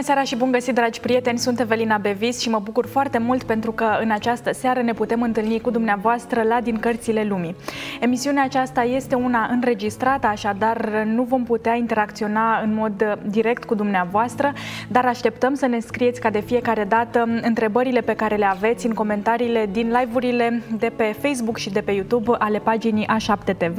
Bună seara și bun găsit, dragi prieteni! Sunt Evelina Bevis și mă bucur foarte mult pentru că în această seară ne putem întâlni cu dumneavoastră la Din Cărțile Lumii. Emisiunea aceasta este una înregistrată, așadar nu vom putea interacționa în mod direct cu dumneavoastră, dar așteptăm să ne scrieți ca de fiecare dată întrebările pe care le aveți în comentariile din live-urile de pe Facebook și de pe YouTube ale paginii A7TV.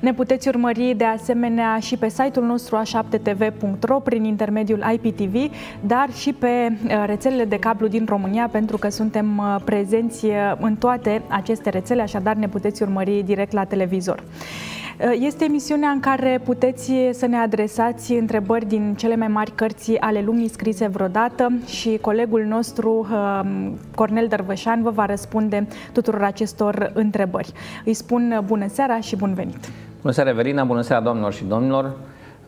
Ne puteți urmări de asemenea și pe site-ul nostru a7tv.ro prin intermediul IPTV dar și pe uh, rețelele de cablu din România, pentru că suntem uh, prezenți uh, în toate aceste rețele, așadar ne puteți urmări direct la televizor. Este emisiunea în care puteți să ne adresați întrebări din cele mai mari cărți ale lumii scrise vreodată și colegul nostru, Cornel Dărvășan, vă va răspunde tuturor acestor întrebări. Îi spun bună seara și bun venit! Bună seara, Evelina! Bună seara, doamnelor și domnilor!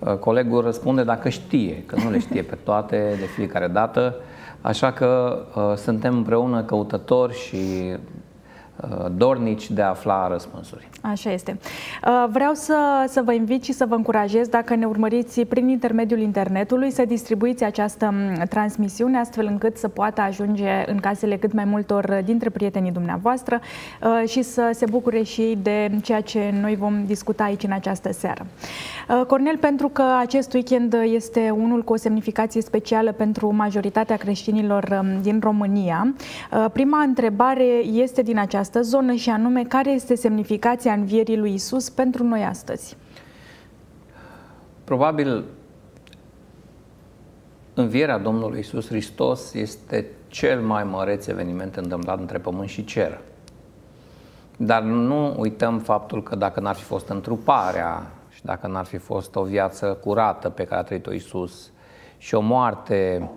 Uh, colegul răspunde dacă știe, că nu le știe pe toate de fiecare dată, așa că uh, suntem împreună căutători și Uh, dornici de a afla răspunsuri. Așa este. Uh, vreau să, să vă invit și să vă încurajez, dacă ne urmăriți prin intermediul internetului, să distribuiți această transmisiune astfel încât să poată ajunge în casele cât mai multor dintre prietenii dumneavoastră uh, și să se bucure și de ceea ce noi vom discuta aici în această seară. Cornel, pentru că acest weekend este unul cu o semnificație specială pentru majoritatea creștinilor um, din România, prima întrebare este din această această zonă și anume care este semnificația învierii lui Isus pentru noi astăzi? Probabil învierea Domnului Isus Hristos este cel mai măreț eveniment întâmplat între pământ și cer. Dar nu uităm faptul că dacă n-ar fi fost întruparea și dacă n-ar fi fost o viață curată pe care a trăit-o Isus și o moarte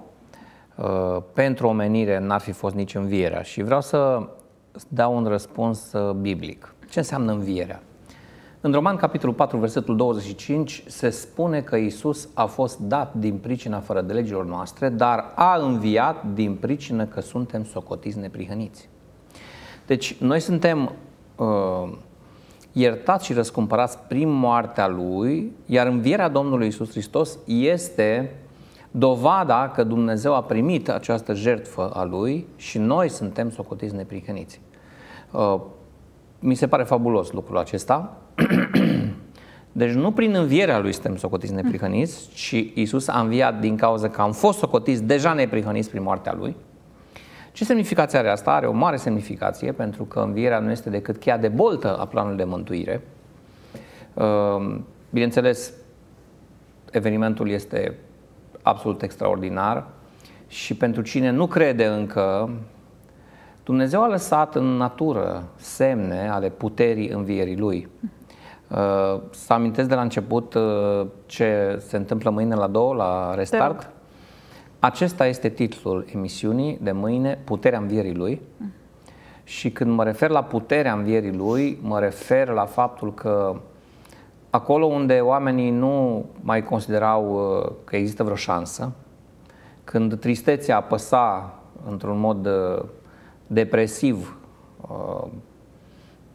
uh, pentru omenire, n-ar fi fost nici învierea. Și vreau să dau un răspuns uh, biblic. Ce înseamnă învierea? În Roman, capitolul 4, versetul 25, se spune că Isus a fost dat din pricina fără de legilor noastre, dar a înviat din pricină că suntem socotiți neprihăniți. Deci, noi suntem uh, iertați și răscumpărați prin moartea Lui, iar învierea Domnului Isus Hristos este dovada că Dumnezeu a primit această jertfă a Lui și noi suntem socotiți neprihăniți. Uh, mi se pare fabulos lucrul acesta. Deci nu prin învierea lui suntem socotiți neprihăniți, ci Isus a înviat din cauza că am fost socotiți deja neprihăniți prin moartea lui. Ce semnificație are asta? Are o mare semnificație, pentru că învierea nu este decât cheia de boltă a planului de mântuire. Uh, bineînțeles, evenimentul este absolut extraordinar și pentru cine nu crede încă, Dumnezeu a lăsat în natură semne ale puterii învierii Lui. Uh, să amintesc de la început uh, ce se întâmplă mâine la două, la restart. Acesta este titlul emisiunii de mâine, Puterea învierii Lui. Și când mă refer la puterea învierii Lui, mă refer la faptul că acolo unde oamenii nu mai considerau uh, că există vreo șansă, când tristețea apăsa într-un mod depresiv uh,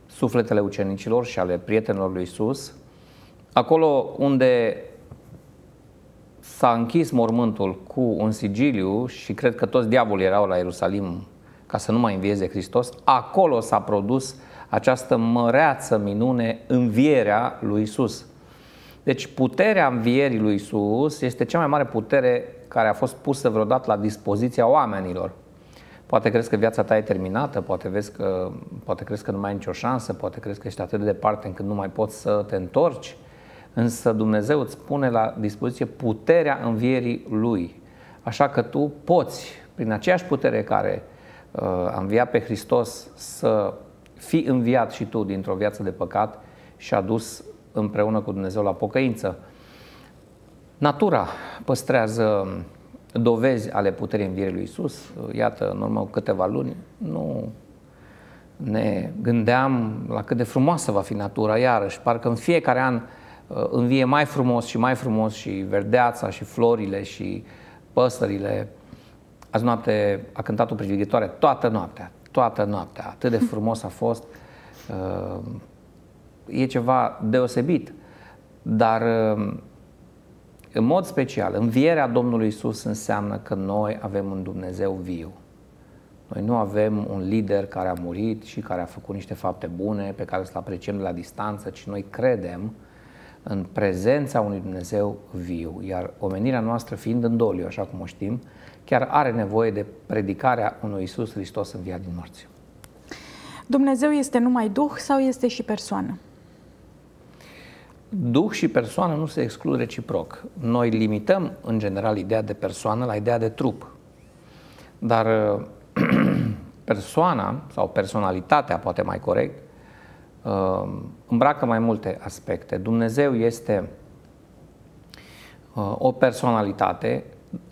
sufletele ucenicilor și ale prietenilor lui Isus, acolo unde s-a închis mormântul cu un sigiliu și cred că toți diavolii erau la Ierusalim ca să nu mai învieze Hristos, acolo s-a produs această măreață minune, învierea lui Isus. Deci puterea învierii lui Isus este cea mai mare putere care a fost pusă vreodată la dispoziția oamenilor. Poate crezi că viața ta e terminată, poate, vezi că, poate crezi că nu mai ai nicio șansă, poate crezi că ești atât de departe încât nu mai poți să te întorci, însă Dumnezeu îți pune la dispoziție puterea învierii Lui. Așa că tu poți, prin aceeași putere care uh, a înviat pe Hristos, să fii înviat și tu dintr-o viață de păcat și adus împreună cu Dumnezeu la pocăință. Natura păstrează dovezi ale puterii învierii lui Isus. Iată, în urmă câteva luni, nu ne gândeam la cât de frumoasă va fi natura iarăși. Parcă în fiecare an uh, învie mai frumos și mai frumos și verdeața și florile și păsările. Azi noapte a cântat o privighetoare toată noaptea, toată noaptea. Atât de frumos a fost. Uh, e ceva deosebit. Dar uh, În mod special, învierea Domnului Isus înseamnă că noi avem un Dumnezeu viu. Noi nu avem un lider care a murit și care a făcut niște fapte bune pe care să-l apreciem de la distanță, ci noi credem în prezența unui Dumnezeu viu. Iar omenirea noastră fiind în doliu, așa cum o știm, chiar are nevoie de predicarea unui Isus Hristos înviat din morți. Dumnezeu este numai Duh sau este și persoană? Duh și persoană nu se exclud reciproc. Noi limităm, în general, ideea de persoană la ideea de trup. Dar persoana sau personalitatea, poate mai corect, uh, îmbracă mai multe aspecte. Dumnezeu este uh, o personalitate,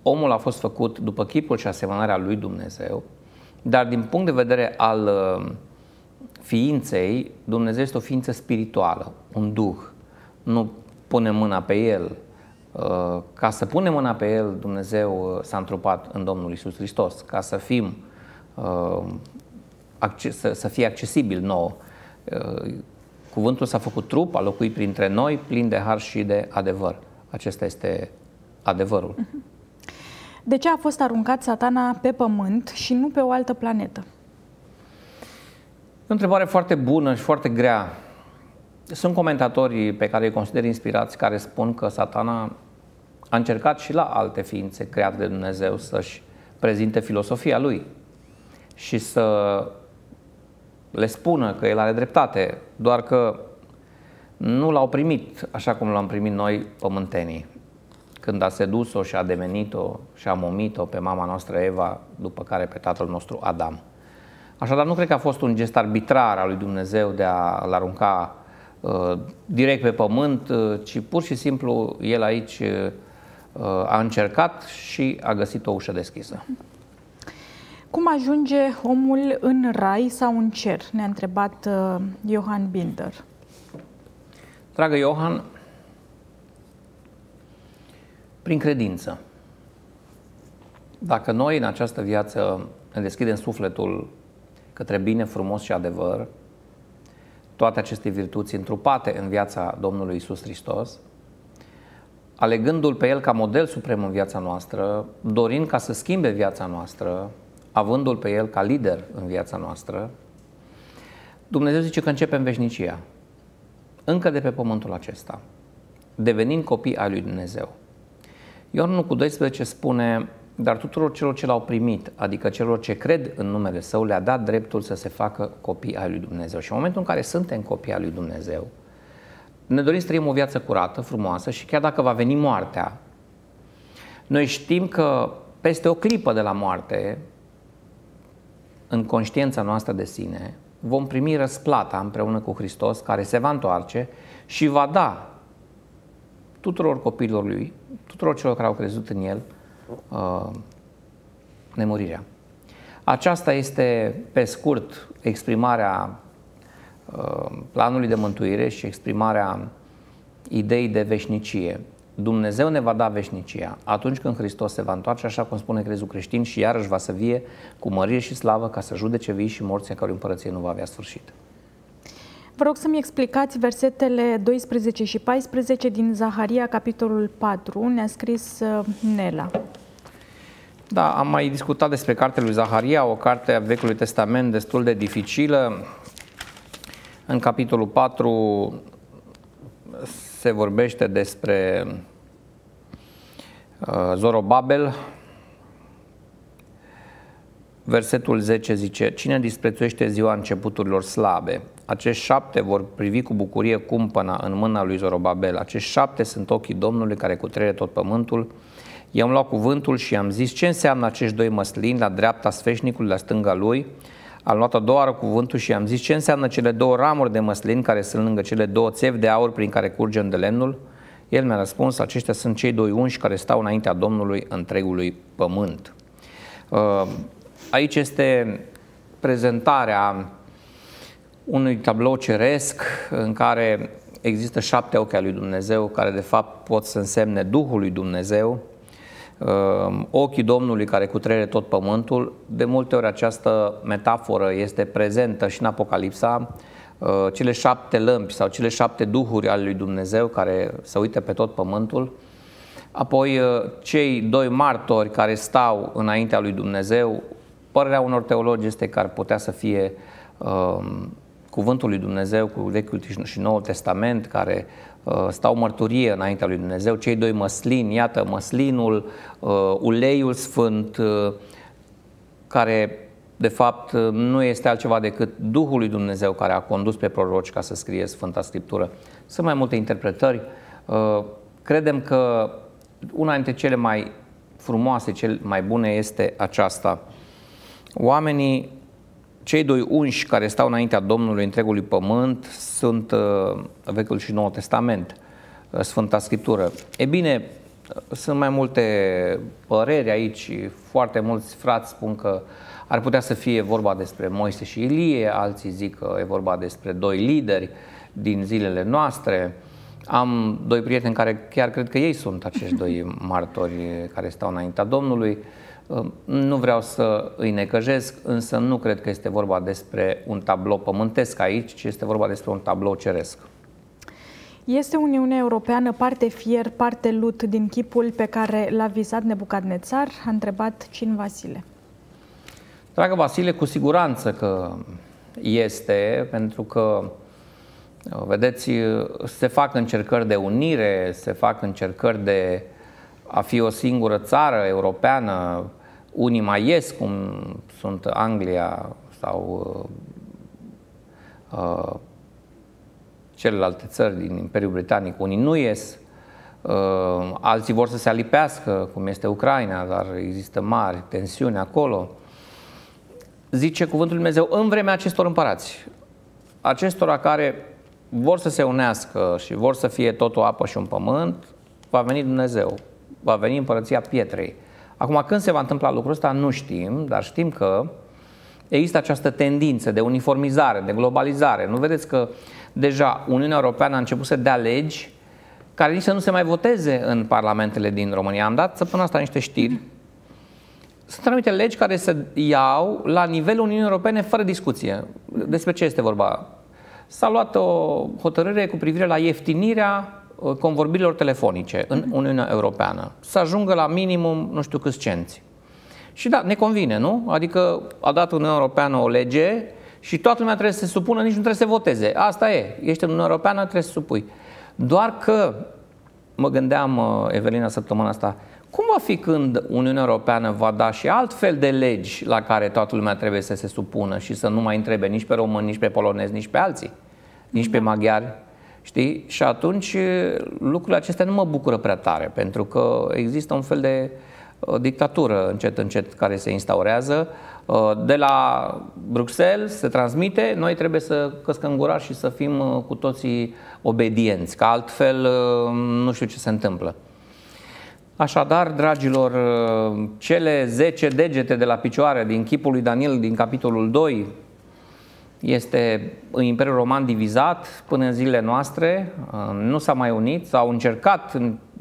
omul a fost făcut după chipul și asemănarea lui Dumnezeu, dar din punct de vedere al uh, ființei, Dumnezeu este o ființă spirituală, un duh. Nu pune mâna pe el. Ca să punem mâna pe el, Dumnezeu s-a întrupat în Domnul Isus Hristos, ca să fim Uh, să, să fie accesibil nou. Uh, cuvântul s-a făcut trup, a locuit printre noi, plin de har și de adevăr. Acesta este adevărul. De ce a fost aruncat satana pe pământ și nu pe o altă planetă? O întrebare foarte bună și foarte grea. Sunt comentatori pe care îi consider inspirați care spun că satana a încercat și la alte ființe create de Dumnezeu să-și prezinte filosofia lui, și să le spună că el are dreptate, doar că nu l-au primit așa cum l-am primit noi pământenii. Când a sedus-o și a demenit-o și a momit-o pe mama noastră Eva, după care pe tatăl nostru Adam. Așadar, nu cred că a fost un gest arbitrar al lui Dumnezeu de a-l arunca uh, direct pe pământ, uh, ci pur și simplu el aici uh, a încercat și a găsit o ușă deschisă. Cum ajunge omul în rai sau în cer? Ne-a întrebat uh, Johan Binder. Dragă Johan, prin credință. Dacă noi în această viață ne deschidem sufletul către bine, frumos și adevăr, toate aceste virtuți întrupate în viața Domnului Isus Hristos, alegându-L pe El ca model suprem în viața noastră, dorind ca să schimbe viața noastră, avându-L pe El ca lider în viața noastră, Dumnezeu zice că începem veșnicia. Încă de pe pământul acesta, devenind copii ai lui Dumnezeu. Ioan 1 cu 12 spune, dar tuturor celor ce l-au primit, adică celor ce cred în numele Său, le-a dat dreptul să se facă copii ai lui Dumnezeu. Și în momentul în care suntem copii ai lui Dumnezeu, ne dorim să trăim o viață curată, frumoasă și chiar dacă va veni moartea, noi știm că peste o clipă de la moarte în conștiința noastră de sine, vom primi răsplata împreună cu Hristos, care se va întoarce și va da tuturor copiilor lui, tuturor celor care au crezut în el, uh, nemurirea. Aceasta este, pe scurt, exprimarea uh, planului de mântuire și exprimarea ideii de veșnicie. Dumnezeu ne va da veșnicia atunci când Hristos se va întoarce, așa cum spune crezul creștin, și iarăși va să vie cu mărie și slavă ca să judece vii și morții a cărui împărăție nu va avea sfârșit. Vă rog să-mi explicați versetele 12 și 14 din Zaharia, capitolul 4. Ne-a scris uh, Nela. Da, am mai discutat despre cartea lui Zaharia, o carte a Vechiului Testament destul de dificilă. În capitolul 4 se vorbește despre uh, Zorobabel. Versetul 10 zice, Cine disprețuiește ziua începuturilor slabe? Acești șapte vor privi cu bucurie cumpăna în mâna lui Zorobabel. Acești șapte sunt ochii Domnului care cutrere tot pământul. I-am luat cuvântul și am zis ce înseamnă acești doi măslini la dreapta sfeșnicului, la stânga lui. Am luat a doua oară cuvântul și am zis ce înseamnă cele două ramuri de măslin care sunt lângă cele două țevi de aur prin care curge de lemnul. El mi-a răspuns, aceștia sunt cei doi unși care stau înaintea Domnului întregului pământ. Uh, aici este prezentarea unui tablou ceresc în care există șapte ochi al lui Dumnezeu, care de fapt pot să însemne Duhul lui Dumnezeu, Ehm, ochii Domnului care cutrere tot pământul. De multe ori această metaforă este prezentă și în Apocalipsa, ehm, cele șapte lămpi sau cele șapte duhuri ale lui Dumnezeu care se uită pe tot pământul. Apoi uh, cei doi martori care stau înaintea lui Dumnezeu, părerea unor teologi este că ar putea să fie uh, cuvântul lui Dumnezeu cu Vechiul și Noul Testament, care uh, stau mărturie înaintea lui Dumnezeu, cei doi măslini, iată măslinul, uh, uleiul sfânt, uh, care de fapt nu este altceva decât Duhul lui Dumnezeu care a condus pe proroci ca să scrie Sfânta Scriptură. Sunt mai multe interpretări. Uh, credem că una dintre cele mai frumoase, cele mai bune este aceasta. Oamenii, cei doi unși care stau înaintea Domnului întregului pământ sunt uh, Vechiul și Noul Testament, uh, Sfânta Scriptură. E bine, sunt mai multe păreri aici, foarte mulți frați spun că ar putea să fie vorba despre Moise și Ilie, alții zic că e vorba despre doi lideri din zilele noastre. Am doi prieteni care chiar cred că ei sunt acești doi martori care stau înaintea Domnului. Nu vreau să îi necăjesc, însă nu cred că este vorba despre un tablou pământesc aici, ci este vorba despre un tablou ceresc. Este Uniunea Europeană parte fier, parte lut din chipul pe care l-a visat Nebucadnețar? A întrebat Cin Vasile. Dragă Vasile, cu siguranță că este, pentru că, vedeți, se fac încercări de unire, se fac încercări de a fi o singură țară europeană, unii mai ies, cum sunt Anglia sau uh, uh, celelalte țări din Imperiul Britanic, unii nu ies, uh, alții vor să se alipească, cum este Ucraina, dar există mari tensiuni acolo zice cuvântul Lui Dumnezeu, în vremea acestor împărați, acestora care vor să se unească și vor să fie tot o apă și un pământ, va veni Dumnezeu, va veni împărăția pietrei. Acum, când se va întâmpla lucrul ăsta, nu știm, dar știm că există această tendință de uniformizare, de globalizare. Nu vedeți că deja Uniunea Europeană a început să dea legi care nici să nu se mai voteze în parlamentele din România. Am dat săptămâna asta niște știri sunt anumite legi care se iau la nivelul Uniunii Europene fără discuție. Despre ce este vorba? S-a luat o hotărâre cu privire la ieftinirea uh, convorbirilor telefonice în mhm. Uniunea Europeană. Să ajungă la minimum nu știu câți cenți. Și da, ne convine, nu? Adică a dat Uniunea Europeană o lege și toată lumea trebuie să se supună, nici nu trebuie să voteze. Asta e. Ești în Uniunea Europeană, trebuie să se supui. Doar că, mă gândeam, uh, Evelina, săptămâna asta, cum va fi când Uniunea Europeană va da și alt fel de legi la care toată lumea trebuie să se supună și să nu mai întrebe nici pe români, nici pe polonezi, nici pe alții, nici pe da. maghiari? Știi? Și atunci lucrurile acestea nu mă bucură prea tare, pentru că există un fel de uh, dictatură încet, încet care se instaurează. Uh, de la Bruxelles se transmite, noi trebuie să căscăm gura și să fim uh, cu toții obedienți, că altfel nu știu ce se întâmplă. Așadar, dragilor, cele 10 degete de la picioare din chipul lui Daniel din capitolul 2 este în Imperiul Roman divizat până în zilele noastre, nu s-a mai unit, s-au încercat,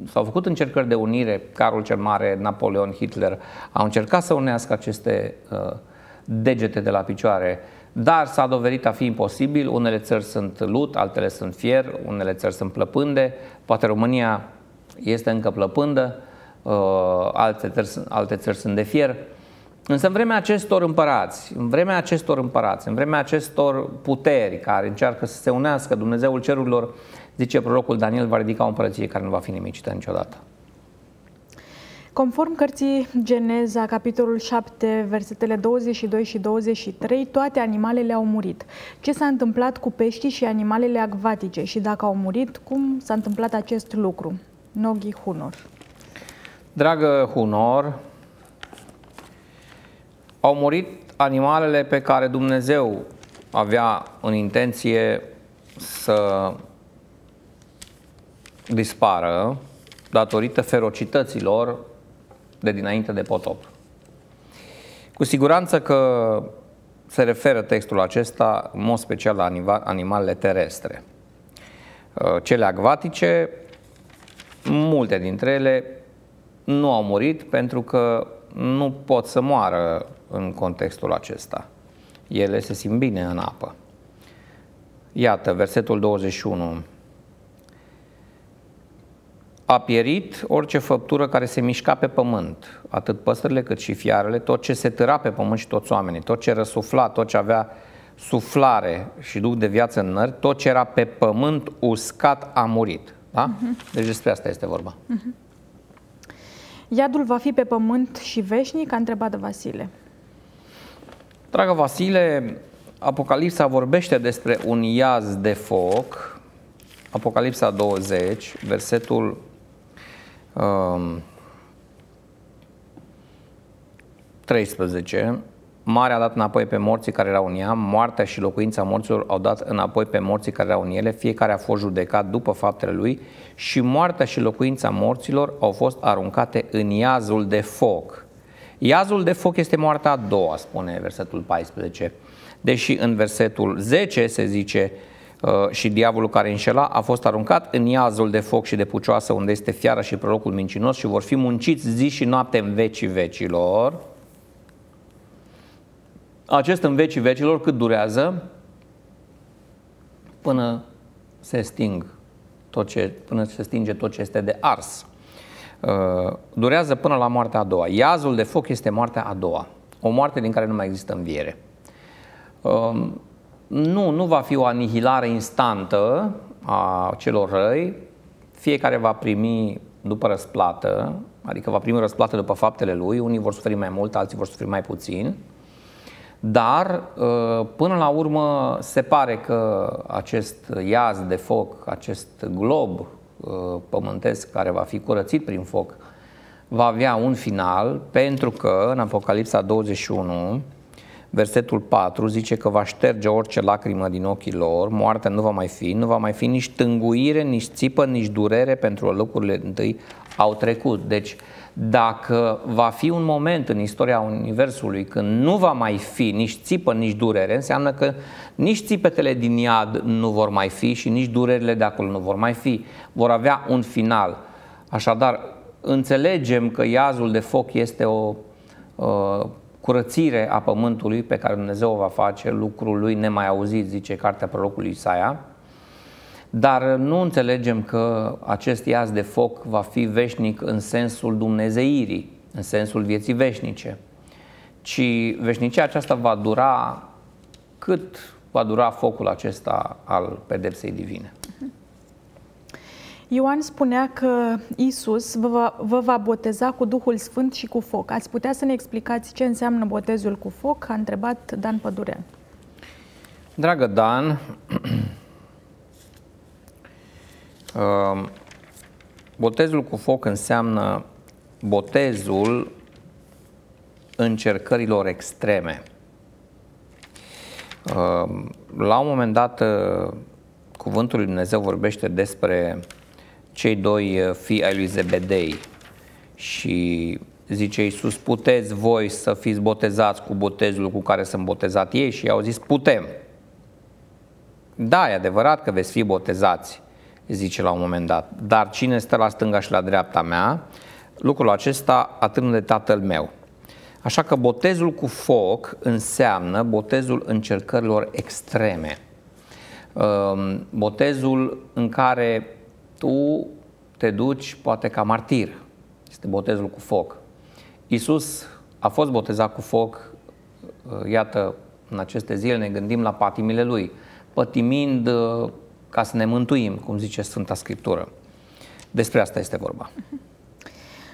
s-au făcut încercări de unire, Carol cel Mare, Napoleon, Hitler, au încercat să unească aceste uh, degete de la picioare, dar s-a dovedit a fi imposibil, unele țări sunt lut, altele sunt fier, unele țări sunt plăpânde, poate România este încă plăpândă, Uh, alte țări, alte țări sunt de fier. Însă în vremea acestor împărați, în vremea acestor împărați, în vremea acestor puteri care încearcă să se unească, Dumnezeul cerurilor, zice prorocul Daniel, va ridica o împărăție care nu va fi nimicită niciodată. Conform cărții Geneza, capitolul 7, versetele 22 și 23, toate animalele au murit. Ce s-a întâmplat cu peștii și animalele acvatice și dacă au murit, cum s-a întâmplat acest lucru? Noghi Hunor. Dragă Hunor, au murit animalele pe care Dumnezeu avea în intenție să dispară datorită ferocităților de dinainte de potop. Cu siguranță că se referă textul acesta în mod special la animalele terestre. Cele acvatice, multe dintre ele nu au murit pentru că nu pot să moară în contextul acesta. Ele se simt bine în apă. Iată, versetul 21. a pierit orice făptură care se mișca pe pământ, atât păsările cât și fiarele, tot ce se târa pe pământ și toți oamenii, tot ce răsufla, tot ce avea suflare și duc de viață în nări, tot ce era pe pământ uscat a murit. Da? Uh-huh. Deci despre asta este vorba. Uh-huh. Iadul va fi pe pământ și veșnic? A întrebat Vasile. Dragă Vasile, Apocalipsa vorbește despre un iaz de foc. Apocalipsa 20, versetul um, 13. Marea a dat înapoi pe morții care erau în ea, moartea și locuința morților au dat înapoi pe morții care erau în ele, fiecare a fost judecat după faptele lui și moartea și locuința morților au fost aruncate în iazul de foc. Iazul de foc este moartea a doua, spune versetul 14. Deși în versetul 10 se zice uh, și diavolul care înșela a fost aruncat în iazul de foc și de pucioasă unde este fiara și prorocul mincinos și vor fi munciți zi și noapte în vecii vecilor acest în vecii vecilor cât durează? Până se sting tot ce, până se stinge tot ce este de ars. Uh, durează până la moartea a doua. Iazul de foc este moartea a doua. O moarte din care nu mai există înviere. Uh, nu, nu va fi o anihilare instantă a celor răi. Fiecare va primi după răsplată, adică va primi răsplată după faptele lui. Unii vor suferi mai mult, alții vor suferi mai puțin. Dar, uh, până la urmă, se pare că acest iaz de foc, acest glob uh, pământesc care va fi curățit prin foc, va avea un final, pentru că în Apocalipsa 21, versetul 4, zice că va șterge orice lacrimă din ochii lor, moartea nu va mai fi, nu va mai fi nici tânguire, nici țipă, nici durere, pentru lucrurile întâi au trecut. Deci, dacă va fi un moment în istoria Universului când nu va mai fi nici țipă, nici durere, înseamnă că nici țipetele din iad nu vor mai fi și nici durerile de acolo nu vor mai fi. Vor avea un final. Așadar, înțelegem că iazul de foc este o uh, curățire a pământului pe care Dumnezeu o va face, lucrul lui nemai auzit, zice cartea prorocului Isaia. Dar nu înțelegem că acest iaz de foc va fi veșnic în sensul dumnezeirii, în sensul vieții veșnice, ci veșnicia aceasta va dura cât va dura focul acesta al pedepsei divine. Ioan spunea că Isus vă va, vă va boteza cu Duhul Sfânt și cu foc. Ați putea să ne explicați ce înseamnă botezul cu foc? A întrebat Dan Pădurean. Dragă Dan, Ehm, botezul cu foc înseamnă botezul încercărilor extreme. Ehm, la un moment dat, ă, Cuvântul lui Dumnezeu vorbește despre cei doi ă, fii ai lui Zebedei și zice Iisus, puteți voi să fiți botezați cu botezul cu care sunt botezat ei? Și au zis, putem. Da, e adevărat că veți fi botezați, zice la un moment dat. Dar cine stă la stânga și la dreapta mea, lucrul acesta atârnă de tatăl meu. Așa că botezul cu foc înseamnă botezul încercărilor extreme. Um, botezul în care tu te duci poate ca martir. Este botezul cu foc. Isus a fost botezat cu foc, uh, iată, în aceste zile ne gândim la patimile lui, pătimind uh, ca să ne mântuim, cum zice Sfânta Scriptură. Despre asta este vorba.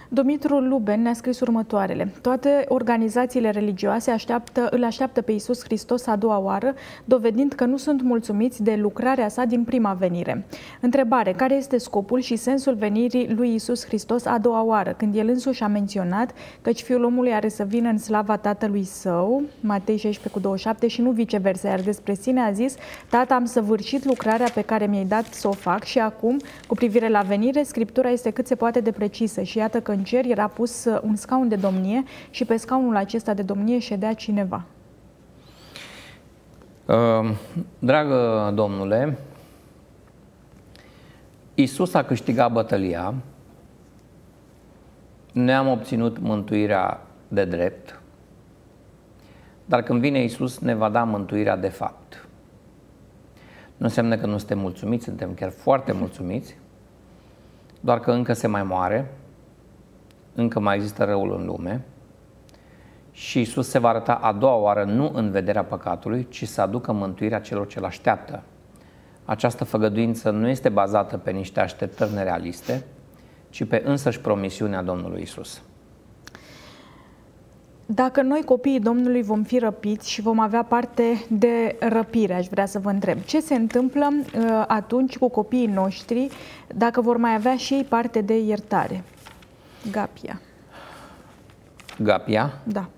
Dumitru Luben ne-a scris următoarele. Toate organizațiile religioase așteaptă, îl așteaptă pe Iisus Hristos a doua oară, dovedind că nu sunt mulțumiți de lucrarea sa din prima venire. Întrebare. Care este scopul și sensul venirii lui Iisus Hristos a doua oară, când el însuși a menționat căci Fiul omului are să vină în slava Tatălui Său, Matei 16 cu 27, și nu viceversa, iar despre sine a zis, Tata, am săvârșit lucrarea pe care mi-ai dat să o fac și acum, cu privire la venire, Scriptura este cât se poate de precisă și iată că în cer era pus uh, un scaun de domnie și pe scaunul acesta de domnie ședea cineva. Uh, dragă domnule, Isus a câștigat bătălia, ne-am obținut mântuirea de drept, dar când vine Isus ne va da mântuirea de fapt. Nu înseamnă că nu suntem mulțumiți, suntem chiar foarte mulțumiți, doar că încă se mai moare, încă mai există răul în lume și Isus se va arăta a doua oară nu în vederea păcatului, ci să aducă mântuirea celor ce-L așteaptă. Această făgăduință nu este bazată pe niște așteptări nerealiste, ci pe însăși promisiunea Domnului Isus. Dacă noi copiii Domnului vom fi răpiți și vom avea parte de răpire, aș vrea să vă întreb, ce se întâmplă uh, atunci cu copiii noștri dacă vor mai avea și ei parte de iertare? Gapia. Gapia? Da.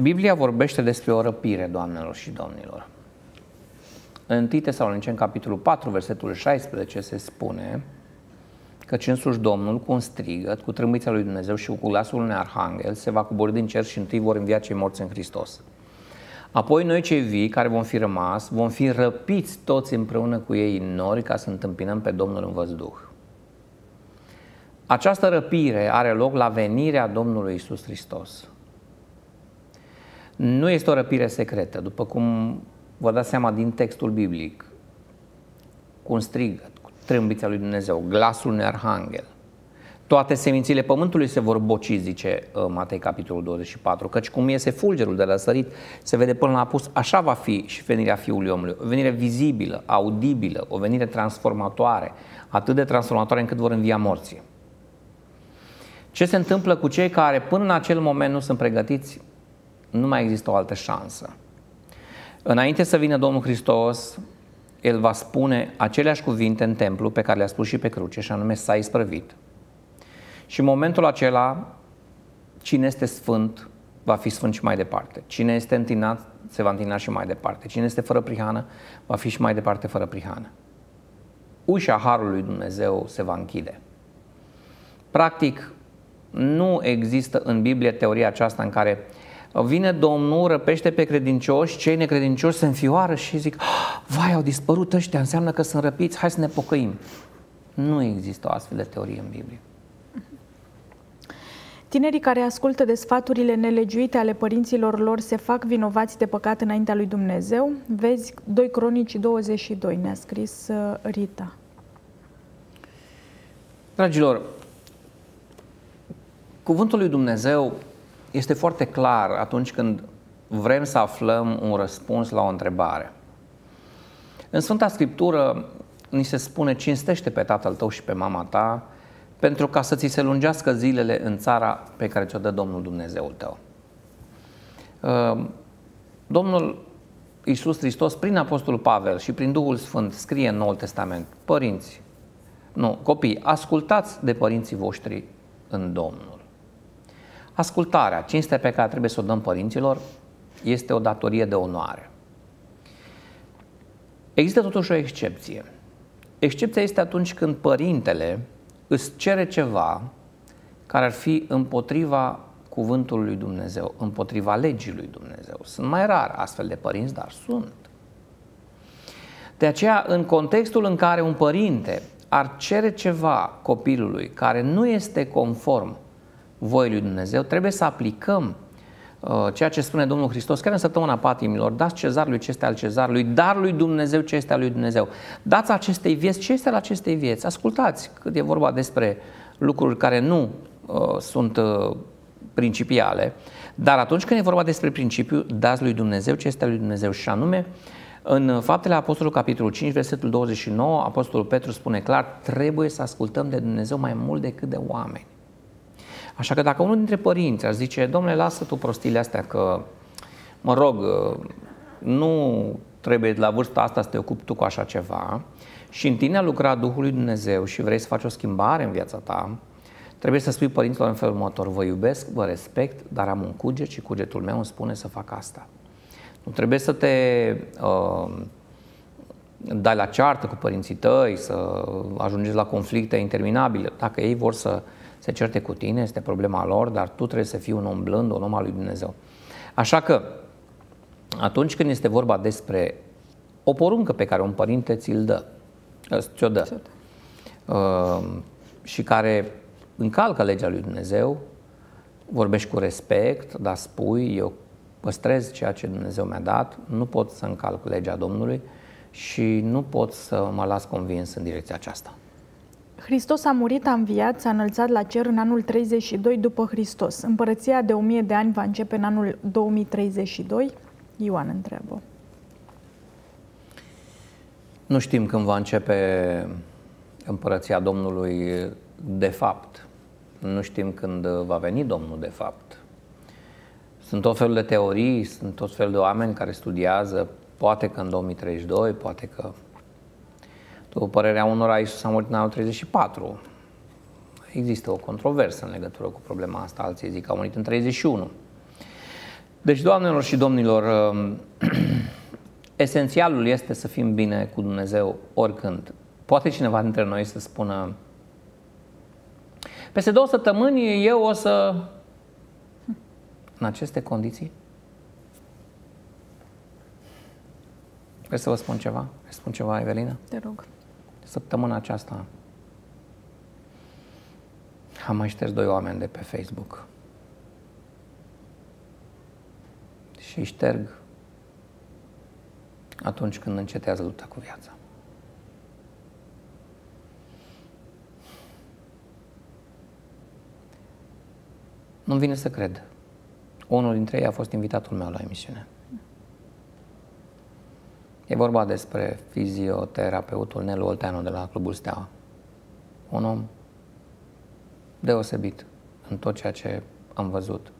Biblia vorbește despre o răpire, doamnelor și domnilor. În 1 Tesaloniceni, capitolul 4, versetul 16, se spune căci însuși Domnul, cu un strigăt, cu trâmbița lui Dumnezeu și cu glasul unui arhanghel, se va cobori din cer și întâi vor învia cei morți în Hristos. Apoi noi cei vii, care vom fi rămas, vom fi răpiți toți împreună cu ei în nori ca să întâmpinăm pe Domnul în văzduh. Această răpire are loc la venirea Domnului Isus Hristos. Nu este o răpire secretă, după cum vă dați seama din textul biblic, cu un strigăt, cu trâmbița lui Dumnezeu, glasul unui arhanghel. Toate semințile pământului se vor boci, zice uh, Matei capitolul 24, căci cum iese fulgerul de la sărit, se vede până la apus, așa va fi și venirea Fiului Omului. O venire vizibilă, audibilă, o venire transformatoare, atât de transformatoare încât vor învia morții. Ce se întâmplă cu cei care până în acel moment nu sunt pregătiți? Nu mai există o altă șansă. Înainte să vină Domnul Hristos, El va spune aceleași cuvinte în templu pe care le-a spus și pe cruce, și anume s-a isprăvit. Și în momentul acela, cine este sfânt va fi sfânt și mai departe. Cine este întinat se va întina și mai departe. Cine este fără prihană va fi și mai departe fără prihană. Ușa Harului Dumnezeu se va închide. Practic, nu există în Biblie teoria aceasta în care vine Domnul, răpește pe credincioși, cei necredincioși se înfioară și zic, ah, vai, au dispărut ăștia, înseamnă că sunt răpiți, hai să ne pocăim. Nu există o astfel de teorie în Biblie. Tinerii care ascultă de sfaturile nelegiuite ale părinților lor se fac vinovați de păcat înaintea lui Dumnezeu. Vezi 2 Cronici 22, ne-a scris uh, Rita. Dragilor, cuvântul lui Dumnezeu este foarte clar atunci când vrem să aflăm un răspuns la o întrebare. În Sfânta Scriptură ni se spune cinstește pe tatăl tău și pe mama ta pentru ca să ți se lungească zilele în țara pe care ți-o dă Domnul Dumnezeul tău. Uh, Domnul Iisus Hristos, prin Apostolul Pavel și prin Duhul Sfânt, scrie în Noul Testament, părinți, nu, copii, ascultați de părinții voștri în Domnul. Ascultarea, cinstea pe care trebuie să o dăm părinților, este o datorie de onoare. Există totuși o excepție. Excepția este atunci când părintele îți cere ceva care ar fi împotriva cuvântului lui Dumnezeu, împotriva legii lui Dumnezeu. Sunt mai rar astfel de părinți, dar sunt. De aceea, în contextul în care un părinte ar cere ceva copilului care nu este conform voii lui Dumnezeu, trebuie să aplicăm uh, ceea ce spune Domnul Hristos, chiar în săptămâna patimilor, dați cezarului ce este al cezarului, dar lui Dumnezeu ce este al lui Dumnezeu. Dați acestei vieți ce este al acestei vieți. Ascultați cât e vorba despre lucruri care nu uh, sunt uh, principiale, dar atunci când e vorba despre principiu, dați lui Dumnezeu ce este al lui Dumnezeu și anume, în Faptele Apostolului, capitolul 5, versetul 29, Apostolul Petru spune clar, trebuie să ascultăm de Dumnezeu mai mult decât de oameni. Așa că dacă unul dintre părinți ar zice, domnule, lasă tu prostile astea că, mă rog, nu trebuie la vârsta asta să te ocupi tu cu așa ceva și în tine a lucrat Duhul lui Dumnezeu și vrei să faci o schimbare în viața ta, trebuie să spui părinților în felul următor, vă iubesc, vă respect, dar am un cuget și cugetul meu îmi spune să fac asta. Nu trebuie să te uh, dai la ceartă cu părinții tăi, să ajungeți la conflicte interminabile. Dacă ei vor să se certe cu tine, este problema lor, dar tu trebuie să fii un om blând, un om al lui Dumnezeu. Așa că, atunci când este vorba despre o poruncă pe care un părinte ți-l dă, ți-o dă, uh, și care încalcă legea lui Dumnezeu, vorbești cu respect, dar spui, eu păstrez ceea ce Dumnezeu mi-a dat, nu pot să încalc legea Domnului și nu pot să mă las convins în direcția aceasta. Hristos a murit, a înviat, s-a înălțat la cer în anul 32 după Hristos. Împărăția de 1000 de ani va începe în anul 2032? Ioan întreabă. Nu știm când va începe împărăția Domnului de fapt. Nu știm când va veni Domnul de fapt. Sunt tot felul de teorii, sunt tot felul de oameni care studiază, poate că în 2032, poate că după părerea unora, Iisus a murit în anul 34. Există o controversă în legătură cu problema asta, alții zic că a murit în 31. Deci, doamnelor și domnilor, esențialul este să fim bine cu Dumnezeu oricând. Poate cineva dintre noi să spună peste două săptămâni eu o să... În aceste condiții? Vreți să vă spun ceva? Vreți să spun ceva, Evelina? Te rog. Săptămâna aceasta am mai șters doi oameni de pe Facebook. Și șterg atunci când încetează lupta cu viața. Nu-mi vine să cred. Unul dintre ei a fost invitatul meu la emisiune. E vorba despre fizioterapeutul Nelu Olteanu de la Clubul Steaua. Un om deosebit în tot ceea ce am văzut.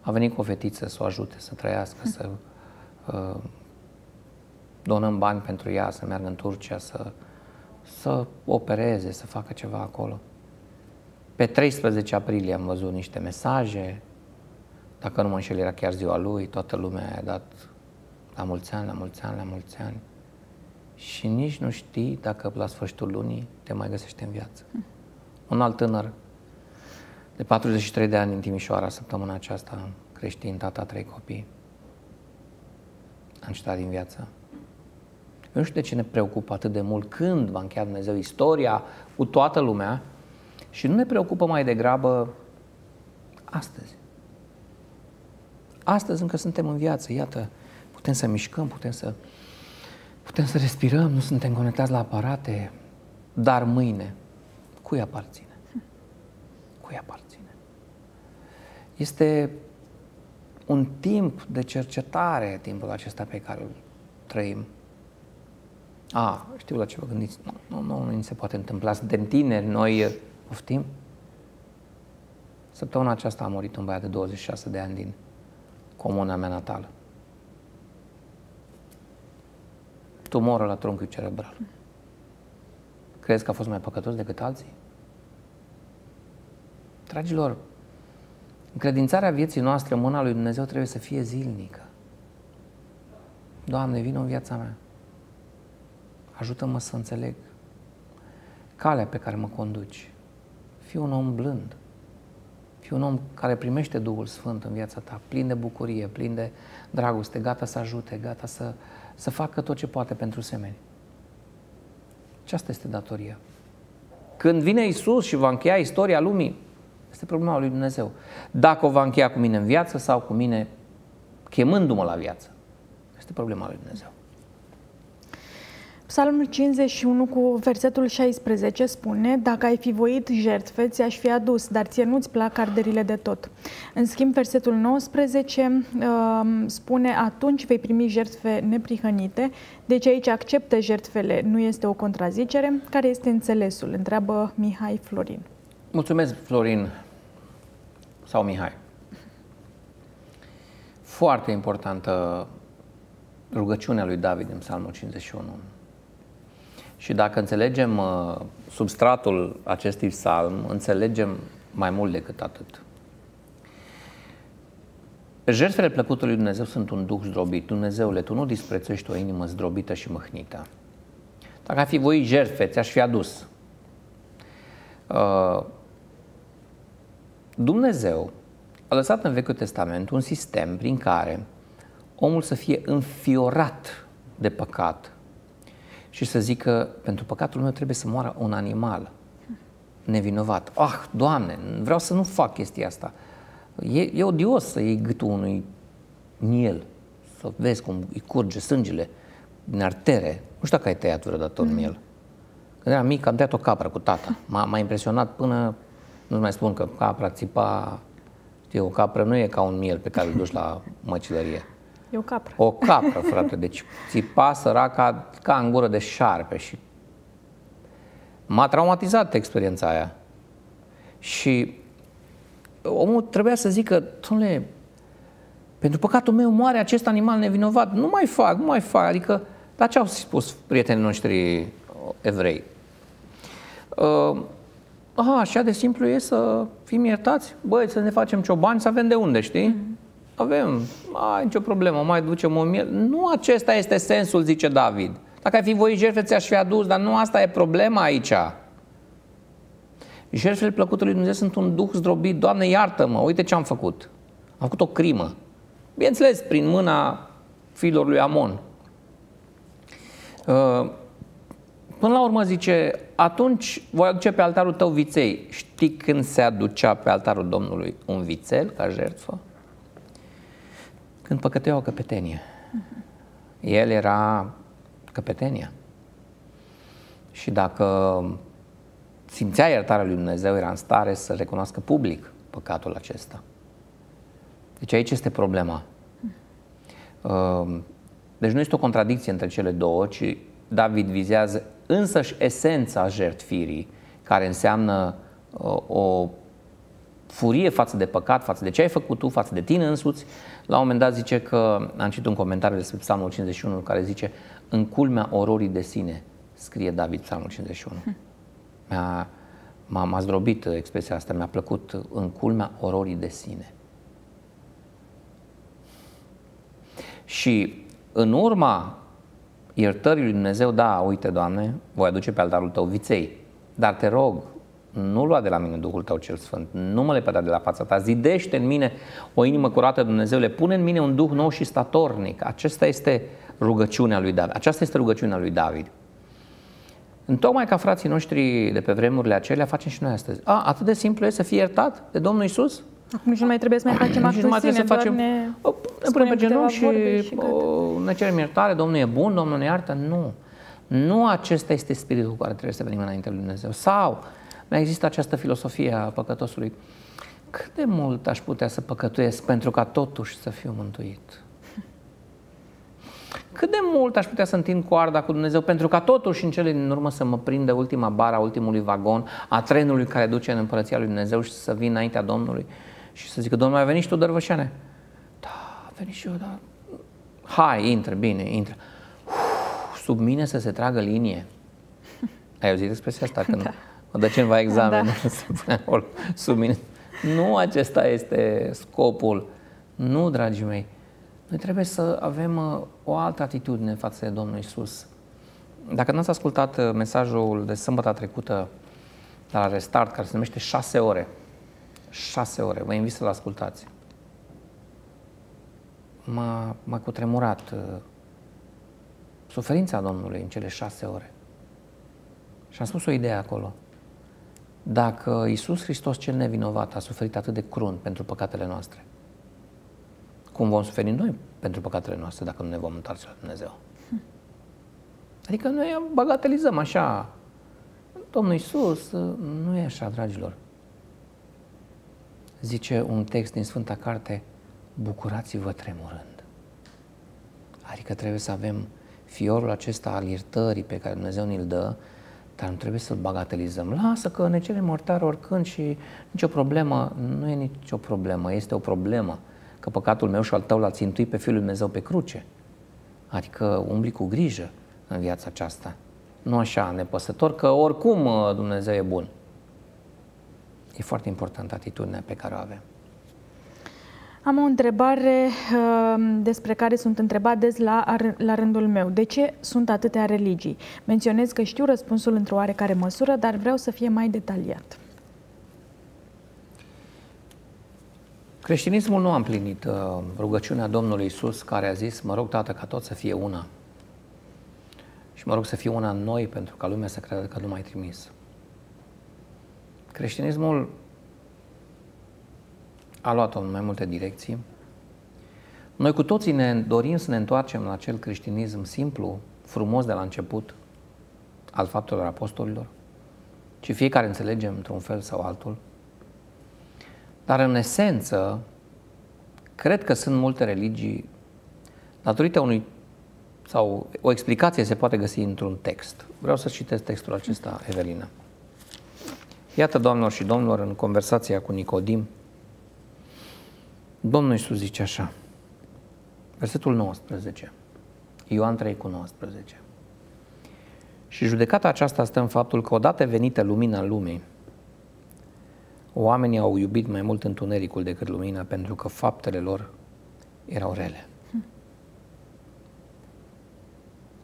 A venit cu o fetiță să o ajute să trăiască, să uh, donăm bani pentru ea, să meargă în Turcia, să, să opereze, să facă ceva acolo. Pe 13 aprilie am văzut niște mesaje, dacă nu mă înșel era chiar ziua lui, toată lumea a dat la mulți ani, la mulți ani, la mulți ani. Și nici nu știi dacă la sfârșitul lunii te mai găsește în viață. Un alt tânăr de 43 de ani în Timișoara, săptămâna aceasta, creștin, tata, trei copii, a încetat din viață. Eu nu știu de ce ne preocupă atât de mult când va încheia Dumnezeu istoria cu toată lumea și nu ne preocupă mai degrabă astăzi. Astăzi încă suntem în viață, iată, putem să mișcăm, putem să, putem să respirăm, nu suntem conectați la aparate, dar mâine, cui aparține? Cui aparține? Este un timp de cercetare, timpul acesta pe care îl trăim. A, știu la ce vă gândiți. Nu, nu, nu, nu se poate întâmpla. Suntem tineri, noi poftim. Săptămâna aceasta a murit un băiat de 26 de ani din comuna mea natală. Tumoră la trunchiul cerebral. Crezi că a fost mai păcătos decât alții? Dragilor, încredințarea vieții noastre în mâna lui Dumnezeu trebuie să fie zilnică. Doamne, vină în viața mea. Ajută-mă să înțeleg calea pe care mă conduci. Fii un om blând. Fii un om care primește Duhul Sfânt în viața ta, plin de bucurie, plin de dragoste, gata să ajute, gata să să facă tot ce poate pentru semeni. Și asta este datoria. Când vine Isus și va încheia istoria lumii, este problema lui Dumnezeu. Dacă o va încheia cu mine în viață sau cu mine chemându-mă la viață, este problema lui Dumnezeu. Psalmul 51 cu versetul 16 spune Dacă ai fi voit jertfe, ți-aș fi adus, dar ție nu-ți plac arderile de tot. În schimb, versetul 19 uh, spune Atunci vei primi jertfe neprihănite, deci aici acceptă jertfele, nu este o contrazicere. Care este înțelesul? Întreabă Mihai Florin. Mulțumesc, Florin sau Mihai. Foarte importantă rugăciunea lui David în Psalmul 51. Și dacă înțelegem uh, substratul acestui psalm, înțelegem mai mult decât atât. Jertfele plăcutului lui Dumnezeu sunt un duh zdrobit. Dumnezeule, tu nu disprețuiești o inimă zdrobită și mâhnită. Dacă ai fi voi jertfe, ți-aș fi adus. Uh, Dumnezeu a lăsat în Vechiul Testament un sistem prin care omul să fie înfiorat de păcat și să zică, pentru păcatul meu trebuie să moară un animal nevinovat. Ah, Doamne, vreau să nu fac chestia asta. E, e odios să iei gâtul unui miel, să vezi cum îi curge sângele. din artere. Nu știu dacă ai tăiat vreodată un miel. Când eram mic, am tăiat o capră cu tata. M-a, m-a impresionat până, nu mai spun că capra țipa, știu, o capră nu e ca un miel pe care îl duci la măcelărie. E o capră. O capră, frate, deci țipa săraca ca în gură de șarpe și m-a traumatizat experiența aia. Și omul trebuia să zică, domnule, pentru păcatul meu moare acest animal nevinovat, nu mai fac, nu mai fac, adică, dar ce au spus prietenii noștri evrei? Uh, aha, așa de simplu e să fim iertați? Băi, să ne facem ciobani, să avem de unde, știi? Mm-hmm. Avem, ai nicio problemă, mai ducem o miel. Nu acesta este sensul, zice David. Dacă ai fi voit jertfe, ți-aș fi adus, dar nu asta e problema aici. Jertfele plăcute lui Dumnezeu sunt un duh zdrobit. Doamne, iartă-mă, uite ce am făcut. Am făcut o crimă. Bineînțeles, prin mâna fiilor lui Amon. Uh, până la urmă zice, atunci voi aduce pe altarul tău viței. Știi când se aducea pe altarul Domnului un vițel ca jertfă? Când păcătuia o căpetenie. El era căpetenia. Și dacă simțea iertarea lui Dumnezeu, era în stare să recunoască public păcatul acesta. Deci aici este problema. Ehm, deci nu este o contradicție între cele două, ci David vizează însăși esența jertfirii, care înseamnă o, o furie față de păcat, față de ce ai făcut tu, față de tine însuți. La un moment dat zice că, am citit un comentariu despre Psalmul 51 care zice în culmea ororii de sine, scrie David Psalmul 51. Mi-a, m-a, m-a zdrobit expresia asta, mi-a plăcut în culmea ororii de sine. Și în urma iertării lui Dumnezeu, da, uite, Doamne, voi aduce pe altarul tău viței, dar te rog, nu lua de la mine Duhul tău cel Sfânt, nu mă lepăda de la fața ta, zidește în mine o inimă curată, le pune în mine un Duh nou și statornic. Acesta este rugăciunea lui David. Aceasta este rugăciunea lui David. Întocmai ca frații noștri de pe vremurile acelea facem și noi astăzi. A, atât de simplu e să fii iertat de Domnul Isus? Acum nici nu mai trebuie să mai facem actul nu mai trebuie sine, să facem, ne, ne punem pe genunchi și, și o, ne cerem iertare, Domnul e bun, Domnul ne iartă. Nu. Nu acesta este spiritul cu care trebuie să venim înainte lui Dumnezeu. Sau mai există această filosofie a păcătosului. Cât de mult aș putea să păcătuiesc pentru ca totuși să fiu mântuit? Cât de mult aș putea să întind coarda cu Dumnezeu pentru ca totuși în cele din urmă să mă prindă ultima bara, ultimului vagon a trenului care duce în împărăția lui Dumnezeu și să vin înaintea Domnului și să zică, Domnul, ai venit și tu, Dărvășane? Da, a venit și eu, da. Hai, intră, bine, intră. Uf, sub mine să se tragă linie. Ai auzit expresia asta? Când da. Mă dă cineva examen, da. să pune acolo, sub mine. Nu acesta este scopul. Nu, dragii mei. Noi trebuie să avem uh, o altă atitudine față de Domnul Isus. Dacă nu ați ascultat uh, mesajul de sâmbătă trecută de la Restart, care se numește 6 ore, 6 ore, vă invit să-l ascultați. M-a, m-a cutremurat uh, suferința Domnului în cele 6 ore. Și am spus o idee acolo. Dacă Isus Hristos cel nevinovat a suferit atât de crunt pentru păcatele noastre, cum vom suferi noi pentru păcatele noastre dacă nu ne vom întoarce la Dumnezeu. Adică noi bagatelizăm așa. Domnul Iisus, nu e așa, dragilor. Zice un text din Sfânta Carte, bucurați-vă tremurând. Adică trebuie să avem fiorul acesta al iertării pe care Dumnezeu ni-l dă, dar nu trebuie să-l bagatelizăm. Lasă că ne cerem mortar oricând și nicio problemă. Nu e nicio problemă, este o problemă că păcatul meu și al tău l-a țintuit pe Fiul lui Dumnezeu pe cruce. Adică umbli cu grijă în viața aceasta. Nu așa nepăsător, că oricum uh, Dumnezeu e bun. E foarte importantă atitudinea pe care o avem. Am o întrebare uh, despre care sunt întrebat des la, la rândul meu. De ce sunt atâtea religii? Menționez că știu răspunsul într-o oarecare măsură, dar vreau să fie mai detaliat. Creștinismul nu a împlinit uh, rugăciunea Domnului Isus care a zis, mă rog, Tată, ca tot să fie una. Și mă rog să fie una în noi pentru ca lumea să creadă că nu mai trimis. Creștinismul a luat-o în mai multe direcții. Noi cu toții ne dorim să ne întoarcem la acel creștinism simplu, frumos de la început al faptelor apostolilor, ci fiecare înțelegem într-un fel sau altul. Dar în esență, cred că sunt multe religii, datorită unui sau o explicație se poate găsi într-un text. Vreau să citesc textul acesta, Evelina. Iată, doamnelor și domnilor, în conversația cu Nicodim, Domnul Iisus zice așa, versetul 19, Ioan 3 cu 19. Și judecata aceasta stă în faptul că odată venită lumina lumii, oamenii au iubit mai mult întunericul decât lumina pentru că faptele lor erau rele.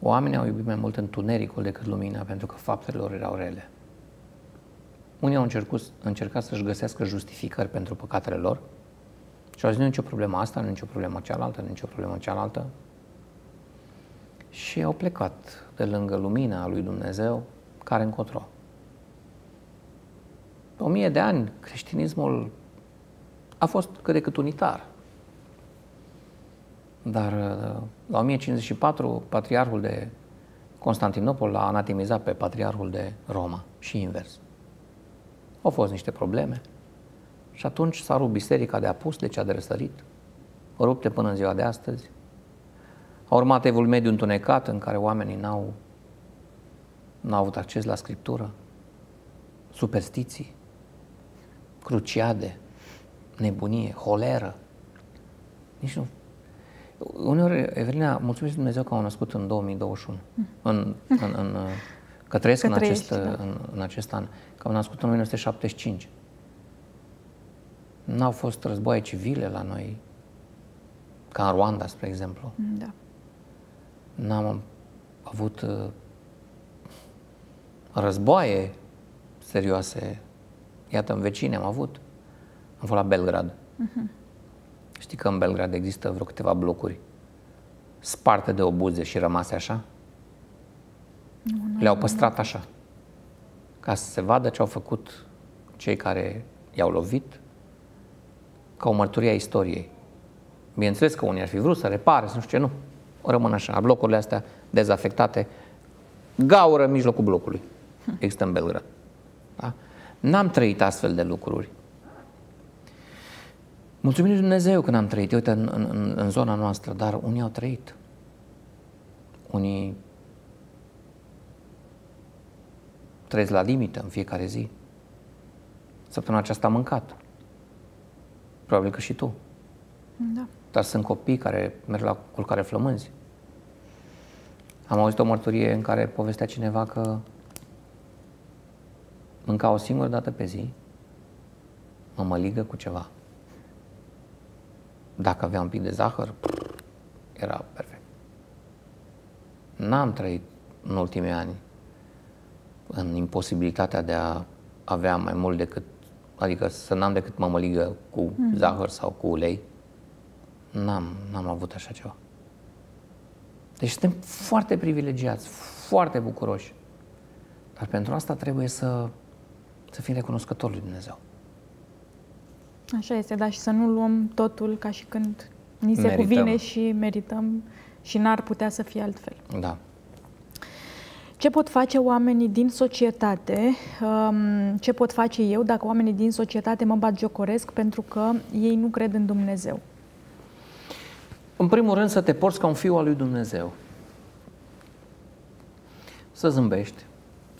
Oamenii au iubit mai mult întunericul decât lumina pentru că faptele lor erau rele. Unii au încercat, încercat să-și găsească justificări pentru păcatele lor și au zis, nu nicio problemă asta, nu nicio problemă cealaltă, nu nicio problemă cealaltă. Și au plecat de lângă lumina lui Dumnezeu, care încotro. O mie de ani, creștinismul a fost cât de cât unitar. Dar la 1054, patriarhul de Constantinopol l-a anatemizat pe patriarhul de Roma și invers. Au fost niște probleme. Și atunci s-a rupt biserica de apus, de cea de răsărit, o rupte până în ziua de astăzi. A urmat evul mediu întunecat în care oamenii n-au, n-au avut acces la Scriptură, superstiții, cruciade, nebunie, holeră. Nici nu. Uneori, Evelina, mulțumesc Dumnezeu că am născut în 2021, mm. în, în, în, că trăiesc că în, acest, da. în, în acest an, că am născut în 1975. N-au fost războaie civile la noi, ca în Rwanda, spre exemplu. Mm, da. N-am avut uh, războaie serioase. Iată, în vecine am avut. Am fost la Belgrad. Uh-huh. Știi că în Belgrad există vreo câteva blocuri sparte de obuze și rămase așa? Nu, nu, Le-au păstrat așa, ca să se vadă ce au făcut cei care i-au lovit, ca o mărturie a istoriei. Bineînțeles că unii ar fi vrut să repare, să nu știu ce, nu. O rămân așa, blocurile astea dezafectate, gaură în mijlocul blocului. Există în Belgrad. Da? N-am trăit astfel de lucruri. Mulțumim lui Dumnezeu că n-am trăit, uite, în, în, în zona noastră, dar unii au trăit. Unii trăiesc la limită în fiecare zi. Săptămâna aceasta am mâncat. Probabil că și tu. Da. Dar sunt copii care merg la culcare flămânzi. Am auzit o mărturie în care povestea cineva că mânca o singură dată pe zi, mămăligă cu ceva. Dacă avea un pic de zahăr, era perfect. N-am trăit în ultimii ani în imposibilitatea de a avea mai mult decât, adică să n-am decât mămăligă cu mm. zahăr sau cu ulei. N-am, n-am avut așa ceva. Deci suntem foarte privilegiați, foarte bucuroși. Dar pentru asta trebuie să, să fim recunoscători lui Dumnezeu. Așa este, da, și să nu luăm totul ca și când ni se merităm. cuvine și merităm și n-ar putea să fie altfel. Da. Ce pot face oamenii din societate, um, ce pot face eu dacă oamenii din societate mă bat jocoresc pentru că ei nu cred în Dumnezeu? În primul rând să te porți ca un fiu al lui Dumnezeu. Să zâmbești,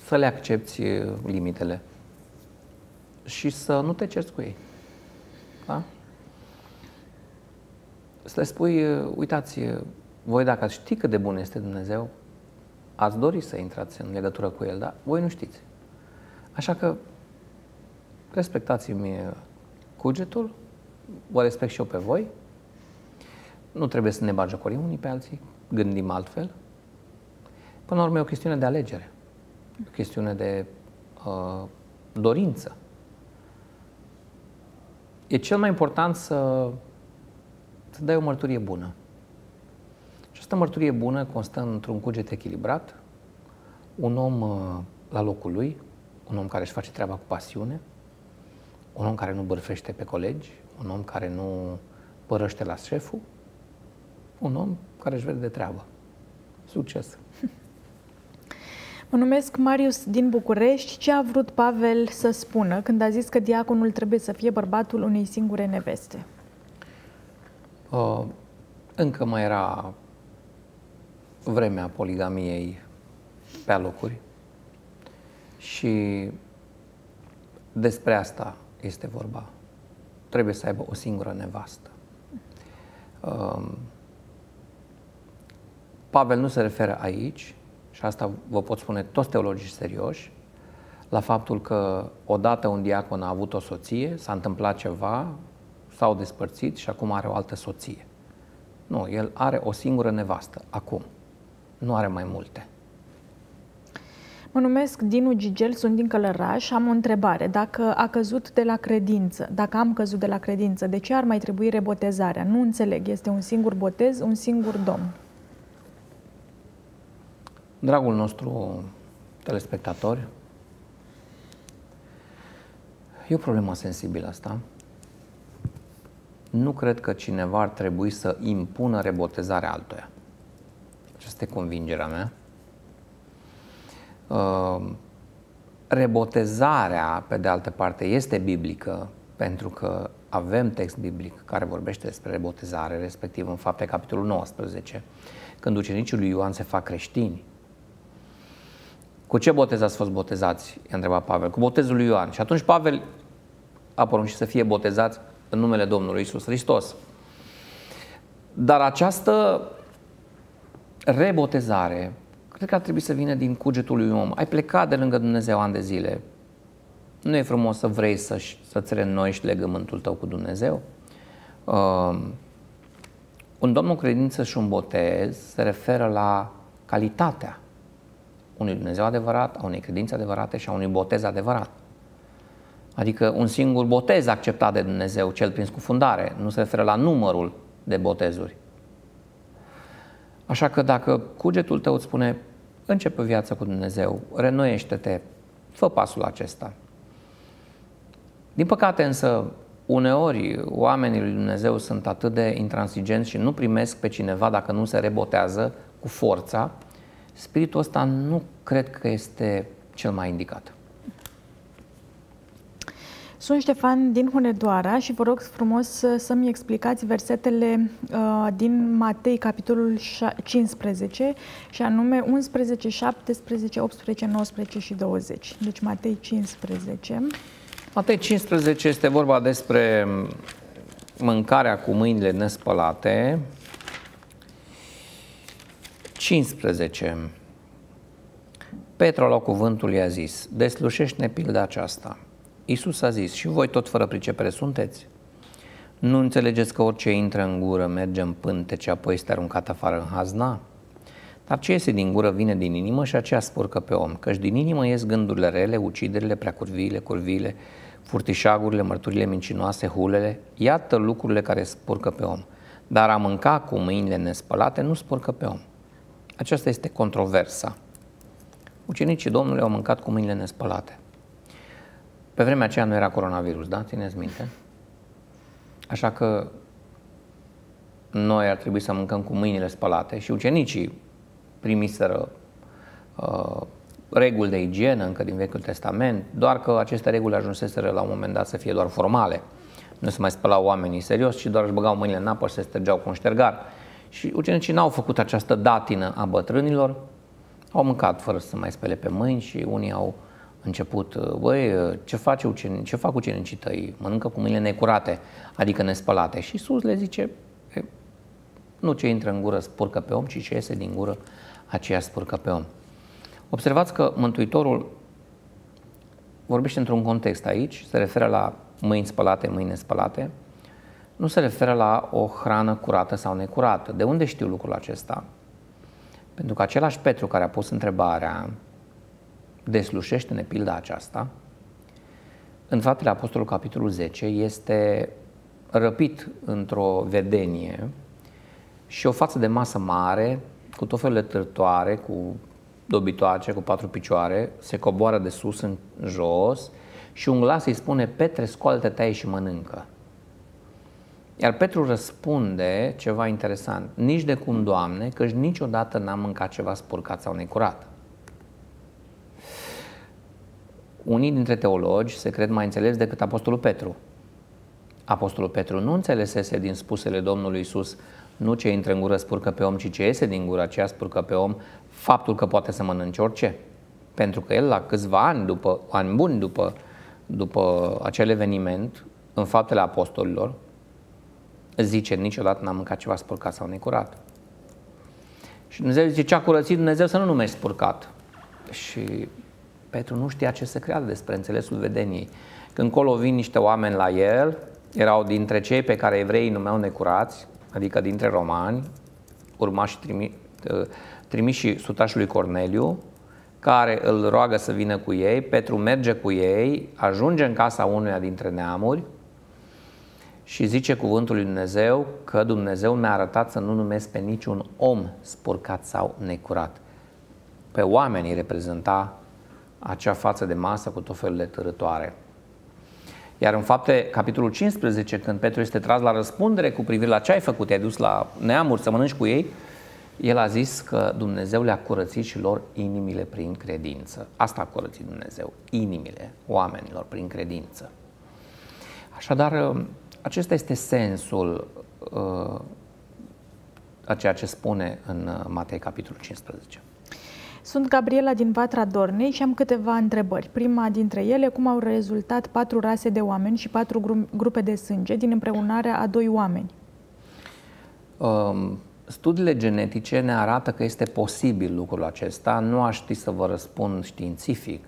să le accepti limitele și să nu te cerți cu ei. Da? Să le spui, uitați, voi dacă ați ști cât de bun este Dumnezeu, ați dori să intrați în legătură cu El, dar voi nu știți. Așa că respectați-mi cugetul, vă respect și eu pe voi, nu trebuie să ne bagiocorim unii pe alții, gândim altfel. Până la urmă e o chestiune de alegere, o chestiune de uh, dorință e cel mai important să, să dai o mărturie bună. Și asta mărturie bună constă într-un cuget echilibrat, un om uh, la locul lui, un om care își face treaba cu pasiune, un om care nu bărfește pe colegi, un om care nu părăște la șeful, un om care își vede de treabă. Succes! Mă numesc Marius din București. Ce a vrut Pavel să spună când a zis că diaconul trebuie să fie bărbatul unei singure neveste? Uh, încă mai era vremea poligamiei pe alocuri și despre asta este vorba. Trebuie să aibă o singură nevastă. Uh, Pavel nu se referă aici, și asta vă pot spune toți teologii serioși, la faptul că odată un diacon a avut o soție, s-a întâmplat ceva, s-au despărțit și acum are o altă soție. Nu, el are o singură nevastă, acum. Nu are mai multe. Mă numesc Dinu Gigel, sunt din Călăraș. Am o întrebare. Dacă a căzut de la credință, dacă am căzut de la credință, de ce ar mai trebui rebotezarea? Nu înțeleg. Este un singur botez, un singur domn. Dragul nostru telespectator, e o problemă sensibilă asta. Nu cred că cineva ar trebui să impună rebotezarea altuia. Aceasta e convingerea mea. Uh, rebotezarea, pe de altă parte, este biblică pentru că avem text biblic care vorbește despre rebotezare, respectiv în fapte capitolul 19, când ucenicii lui Ioan se fac creștini cu ce botez ați fost botezați? I-a întrebat Pavel. Cu botezul lui Ioan. Și atunci Pavel a poruncit să fie botezați în numele Domnului Isus Hristos. Dar această rebotezare, cred că ar trebui să vină din cugetul lui om. Ai plecat de lângă Dumnezeu ani de zile. Nu e frumos să vrei să, să-ți reînnoiești legământul tău cu Dumnezeu? Uh, un domn credință și un botez se referă la calitatea unui Dumnezeu adevărat, a unei credințe adevărate și a unui botez adevărat. Adică un singur botez acceptat de Dumnezeu, cel prin scufundare, nu se referă la numărul de botezuri. Așa că dacă cugetul tău îți spune, începe viața cu Dumnezeu, renoiește-te, fă pasul acesta. Din păcate însă, uneori oamenii lui Dumnezeu sunt atât de intransigenți și nu primesc pe cineva dacă nu se rebotează cu forța, spiritul ăsta nu cred că este cel mai indicat. Sunt Ștefan din Hunedoara și vă rog frumos să-mi explicați versetele uh, din Matei, capitolul 15, și anume 11, 17, 18, 19 și 20. Deci Matei 15. Matei 15 este vorba despre mâncarea cu mâinile nespălate, 15. Petru la cuvântul i-a zis, deslușește-ne pilda aceasta. Iisus a zis, și voi tot fără pricepere sunteți? Nu înțelegeți că orice intră în gură merge în pântece, apoi este aruncat afară în hazna? Dar ce iese din gură vine din inimă și aceea spurcă pe om, căci din inimă ies gândurile rele, uciderile, preacurviile, curviile, furtișagurile, mărturile mincinoase, hulele, iată lucrurile care spurcă pe om. Dar a mânca cu mâinile nespălate nu spurcă pe om. Aceasta este controversa. Ucenicii Domnului au mâncat cu mâinile nespălate. Pe vremea aceea nu era coronavirus, da? Țineți minte? Așa că noi ar trebui să mâncăm cu mâinile spălate și ucenicii primiseră uh, reguli de igienă încă din Vechiul Testament, doar că aceste reguli ajunseseră la un moment dat să fie doar formale. Nu se mai spălau oamenii serios, ci doar își băgau mâinile în apă și se stergeau cu un ștergar. Și ucenicii n-au făcut această datină a bătrânilor, au mâncat fără să mai spele pe mâini și unii au început, băi, ce, face ucenic, ce fac ucenicii tăi? Mănâncă cu mâinile necurate, adică nespălate. Și Iisus le zice, nu ce intră în gură spurcă pe om, ci ce iese din gură, aceea spurcă pe om. Observați că Mântuitorul vorbește într-un context aici, se referă la mâini spălate, mâini nespălate, nu se referă la o hrană curată sau necurată. De unde știu lucrul acesta? Pentru că același Petru care a pus întrebarea, deslușește-ne pilda aceasta, în Faptele Apostolului, capitolul 10, este răpit într-o vedenie și o față de masă mare, cu tot felul de târtoare, cu dobitoace, cu patru picioare, se coboară de sus în jos și un glas îi spune, Petre, scoală-te și mănâncă. Iar Petru răspunde ceva interesant. Nici de cum, Doamne, căci niciodată n-am mâncat ceva spurcat sau necurat. Unii dintre teologi se cred mai înțeles decât Apostolul Petru. Apostolul Petru nu înțelesese din spusele Domnului Isus nu ce intră în gură spurcă pe om, ci ce iese din gură aceea spurcă pe om, faptul că poate să mănânce orice. Pentru că el, la câțiva ani, după, ani buni după, după acel eveniment, în faptele apostolilor, zice, niciodată n-am mâncat ceva spurcat sau necurat. Și Dumnezeu zice, ce a curățit Dumnezeu să nu numești spurcat. Și Petru nu știa ce să creadă despre înțelesul vedeniei. Când colo vin niște oameni la el, erau dintre cei pe care evreii numeau necurați, adică dintre romani, urmași trimi, ă, trimiși sutașului Corneliu, care îl roagă să vină cu ei, Petru merge cu ei, ajunge în casa unuia dintre neamuri și zice cuvântul lui Dumnezeu că Dumnezeu mi-a arătat să nu numesc pe niciun om spurcat sau necurat. Pe oamenii reprezenta acea față de masă cu tot felul de târătoare. Iar în fapte, capitolul 15, când Petru este tras la răspundere cu privire la ce ai făcut, ai dus la neamuri să mănânci cu ei, el a zis că Dumnezeu le-a curățit și lor inimile prin credință. Asta a curățit Dumnezeu, inimile oamenilor prin credință. Așadar, acesta este sensul uh, a ceea ce spune în uh, Matei, capitolul 15. Sunt Gabriela din Vatra Dornei și am câteva întrebări. Prima dintre ele, cum au rezultat patru rase de oameni și patru grupe de sânge din împreunarea a doi oameni? Um, studiile genetice ne arată că este posibil lucrul acesta. Nu aș ști să vă răspund științific,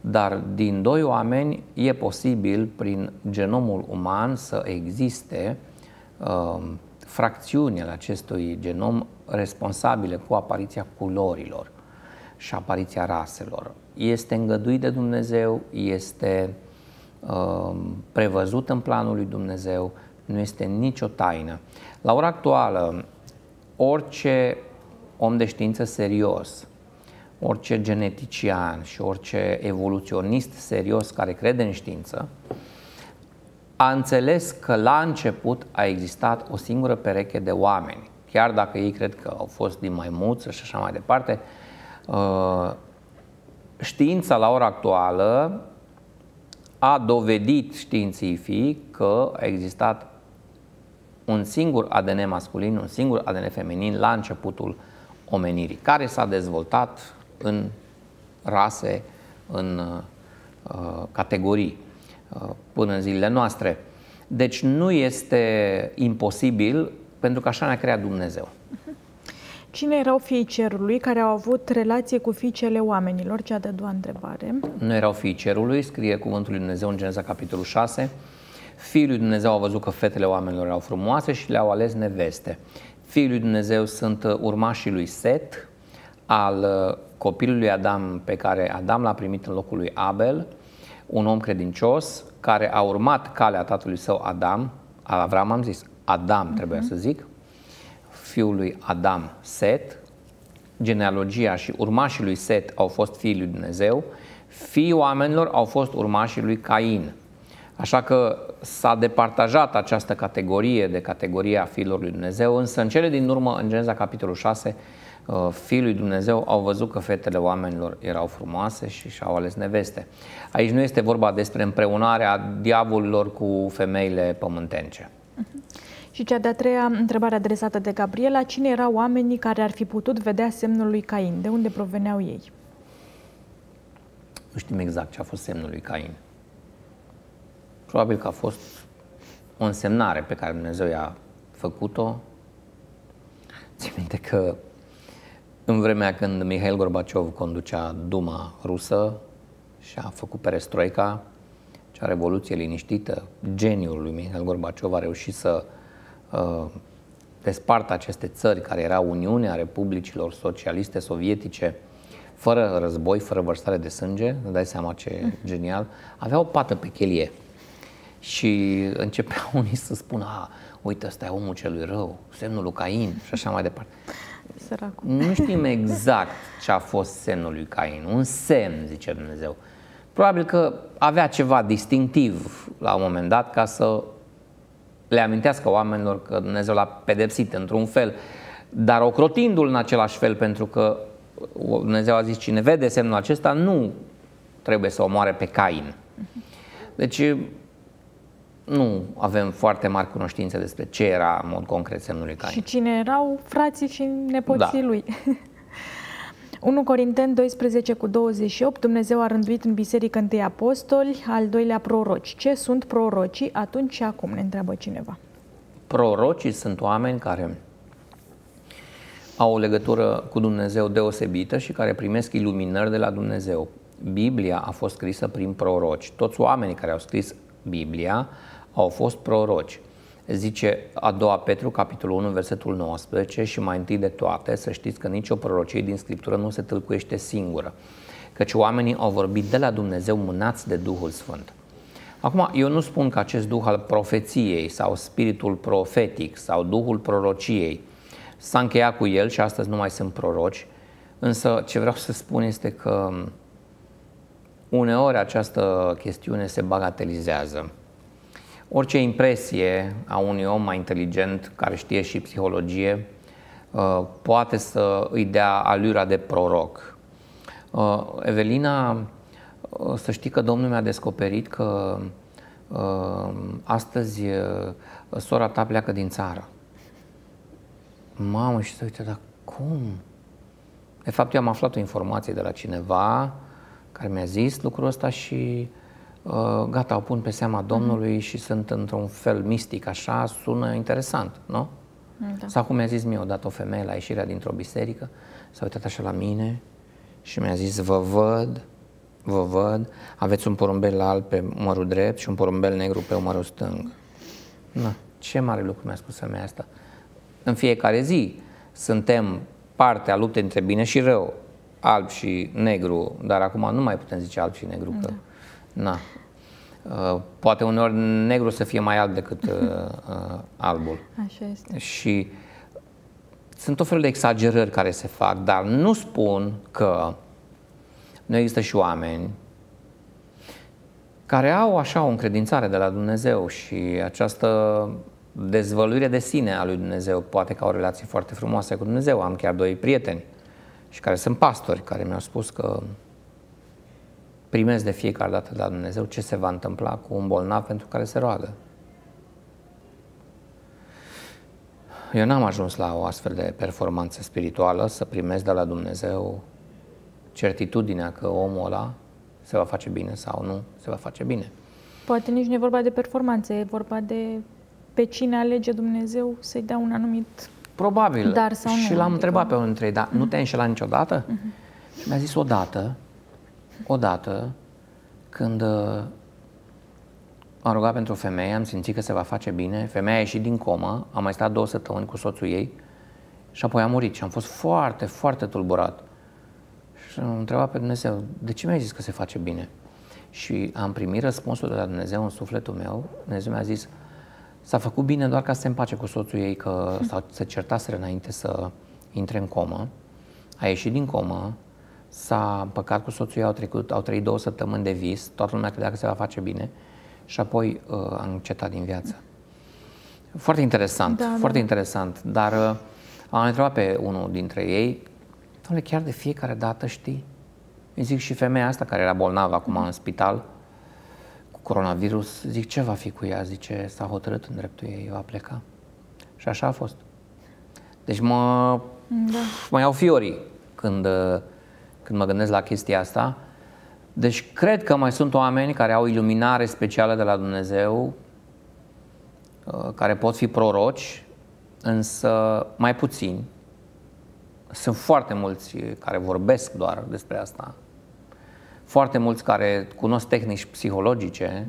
dar din doi oameni e posibil prin genomul uman să existe um, fracțiunile acestui genom responsabile cu apariția culorilor și apariția raselor. Este îngăduit de Dumnezeu, este uh, prevăzut în planul lui Dumnezeu, nu este nicio taină. La ora actuală, orice om de știință serios, orice genetician și orice evoluționist serios care crede în știință, a înțeles că la început a existat o singură pereche de oameni. Chiar dacă ei cred că au fost din maimuță și așa mai departe, Uh, știința la ora actuală a dovedit științific că a existat un singur ADN masculin, un singur ADN feminin la începutul omenirii, care s-a dezvoltat în rase, în uh, categorii uh, până în zilele noastre. Deci nu este imposibil pentru că așa ne-a creat Dumnezeu. Cine erau fiii cerului care au avut relație cu fiicele oamenilor? Cea de doua întrebare. Nu erau fiii cerului, scrie cuvântul lui Dumnezeu în Geneza capitolul 6. Fiii lui Dumnezeu au văzut că fetele oamenilor erau frumoase și le-au ales neveste. Fiii lui Dumnezeu sunt urmașii lui Set, al uh, copilului Adam pe care Adam l-a primit în locul lui Abel, un om credincios care a urmat calea tatălui său Adam, Avram am zis, Adam trebuia uh-huh. să zic, fiul lui Adam, Set, genealogia și urmașii lui Set au fost fiii lui Dumnezeu, fiii oamenilor au fost urmașii lui Cain. Așa că s-a departajat această categorie de categoria fiilor lui Dumnezeu, însă în cele din urmă, în Geneza capitolul 6, uh, fiii lui Dumnezeu au văzut că fetele oamenilor erau frumoase și și-au ales neveste. Aici nu este vorba despre împreunarea diavolilor cu femeile pământence. Uh-huh. Și cea de-a treia întrebare adresată de Gabriela, cine erau oamenii care ar fi putut vedea semnul lui Cain? De unde proveneau ei? Nu știm exact ce a fost semnul lui Cain. Probabil că a fost o însemnare pe care Dumnezeu i-a făcut-o. Țin minte că în vremea când Mihail Gorbaciov conducea Duma rusă și a făcut perestroica, cea revoluție liniștită, geniul lui Mihail Gorbaciov a reușit să Uh, despartă aceste țări care era Uniunea Republicilor Socialiste Sovietice, fără război, fără vărsare de sânge, îți dai seama ce mm. genial, avea o pată pe chelie. Și începea unii să spună, a, uite, ăsta e omul celui rău, semnul lui Cain și așa mai departe. Săracul. Nu știm exact ce a fost semnul lui Cain, un semn, zice Dumnezeu. Probabil că avea ceva distinctiv la un moment dat ca să le amintească oamenilor că Dumnezeu l-a pedepsit într-un fel, dar ocrotindu-l în același fel, pentru că Dumnezeu a zis, cine vede semnul acesta, nu trebuie să omoare pe Cain. Deci nu avem foarte mari cunoștințe despre ce era în mod concret semnul lui Cain. Și cine erau frații și nepoții da. lui. 1 Corinteni 12 cu 28, Dumnezeu a rânduit în biserică întâi apostoli, al doilea proroci. Ce sunt prorocii atunci și acum, ne întreabă cineva. Prorocii sunt oameni care au o legătură cu Dumnezeu deosebită și care primesc iluminări de la Dumnezeu. Biblia a fost scrisă prin proroci. Toți oamenii care au scris Biblia au fost proroci. Zice a doua Petru, capitolul 1, versetul 19 și mai întâi de toate să știți că nicio prorocie din Scriptură nu se tâlcuiește singură, căci oamenii au vorbit de la Dumnezeu mânați de Duhul Sfânt. Acum, eu nu spun că acest duh al profeției sau spiritul profetic sau duhul prorociei s-a încheiat cu el și astăzi nu mai sunt proroci, însă ce vreau să spun este că uneori această chestiune se bagatelizează. Orice impresie a unui om mai inteligent, care știe și psihologie, uh, poate să îi dea alura de proroc. Uh, Evelina, uh, să știi că Domnul mi-a descoperit că astăzi sora ta pleacă din țară. Mamă, și să uite, dar cum? De fapt, eu am aflat o informație de la cineva care mi-a zis lucrul ăsta și uh, gata, o pun pe seama mhm. Domnului mm-hmm. și sunt într-un fel mistic, așa, sună interesant, nu? Da. Sau cum mi-a zis mie odată o femeie la ieșirea dintr-o biserică, s-a uitat așa la mine și mi-a zis, vă văd, vă văd, aveți un porumbel alb pe umărul drept și un porumbel negru pe umărul stâng. Na, ce mare lucru mi-a spus femeia asta. În fiecare zi suntem parte a luptei între bine și rău, alb și negru, dar acum nu mai putem zice alb și negru, că da. na, Uh, poate uneori negru să fie mai alb decât uh, uh, albul. Așa este. Și sunt tot felul de exagerări care se fac, dar nu spun că nu există și oameni care au așa o încredințare de la Dumnezeu și această dezvăluire de sine a lui Dumnezeu, poate că au o relație foarte frumoasă cu Dumnezeu. Am chiar doi prieteni și care sunt pastori, care mi-au spus că primesc de fiecare dată de la Dumnezeu ce se va întâmpla cu un bolnav pentru care se roagă. Eu n-am ajuns la o astfel de performanță spirituală să primesc de la Dumnezeu certitudinea că omul ăla se va face bine sau nu se va face bine. Poate nici nu e vorba de performanță, e vorba de pe cine alege Dumnezeu să-i dea un anumit Probabil. dar sau și nu. l-am adică... întrebat pe unul dintre ei, dar uh-huh. nu te-ai înșelat niciodată? Uh-huh. Și mi-a zis odată, odată, când uh, am rugat pentru o femeie, am simțit că se va face bine, femeia a ieșit din comă, am mai stat două săptămâni cu soțul ei și apoi a murit și am fost foarte, foarte tulburat. Și am întrebat pe Dumnezeu, de ce mi-ai zis că se face bine? Și am primit răspunsul de la Dumnezeu în sufletul meu. Dumnezeu mi-a zis, s-a făcut bine doar ca să se împace cu soțul ei, că sau se certaseră înainte să intre în comă. A ieșit din comă, s-a împăcat cu soțul ei, au, trecut, au trăit două săptămâni de vis, toată lumea credea că se va face bine și apoi uh, a încetat din viață. Foarte interesant, da, foarte da. interesant, dar uh, am întrebat pe unul dintre ei, doamne, chiar de fiecare dată știi? Îi zic și femeia asta care era bolnavă acum în spital cu coronavirus, zic ce va fi cu ea? Zice, s-a hotărât în dreptul ei, va pleca. Și așa a fost. Deci mă, da. mă iau fiorii când uh, când mă gândesc la chestia asta. Deci cred că mai sunt oameni care au iluminare specială de la Dumnezeu, uh, care pot fi proroci, însă mai puțini. Sunt foarte mulți care vorbesc doar despre asta. Foarte mulți care cunosc tehnici psihologice.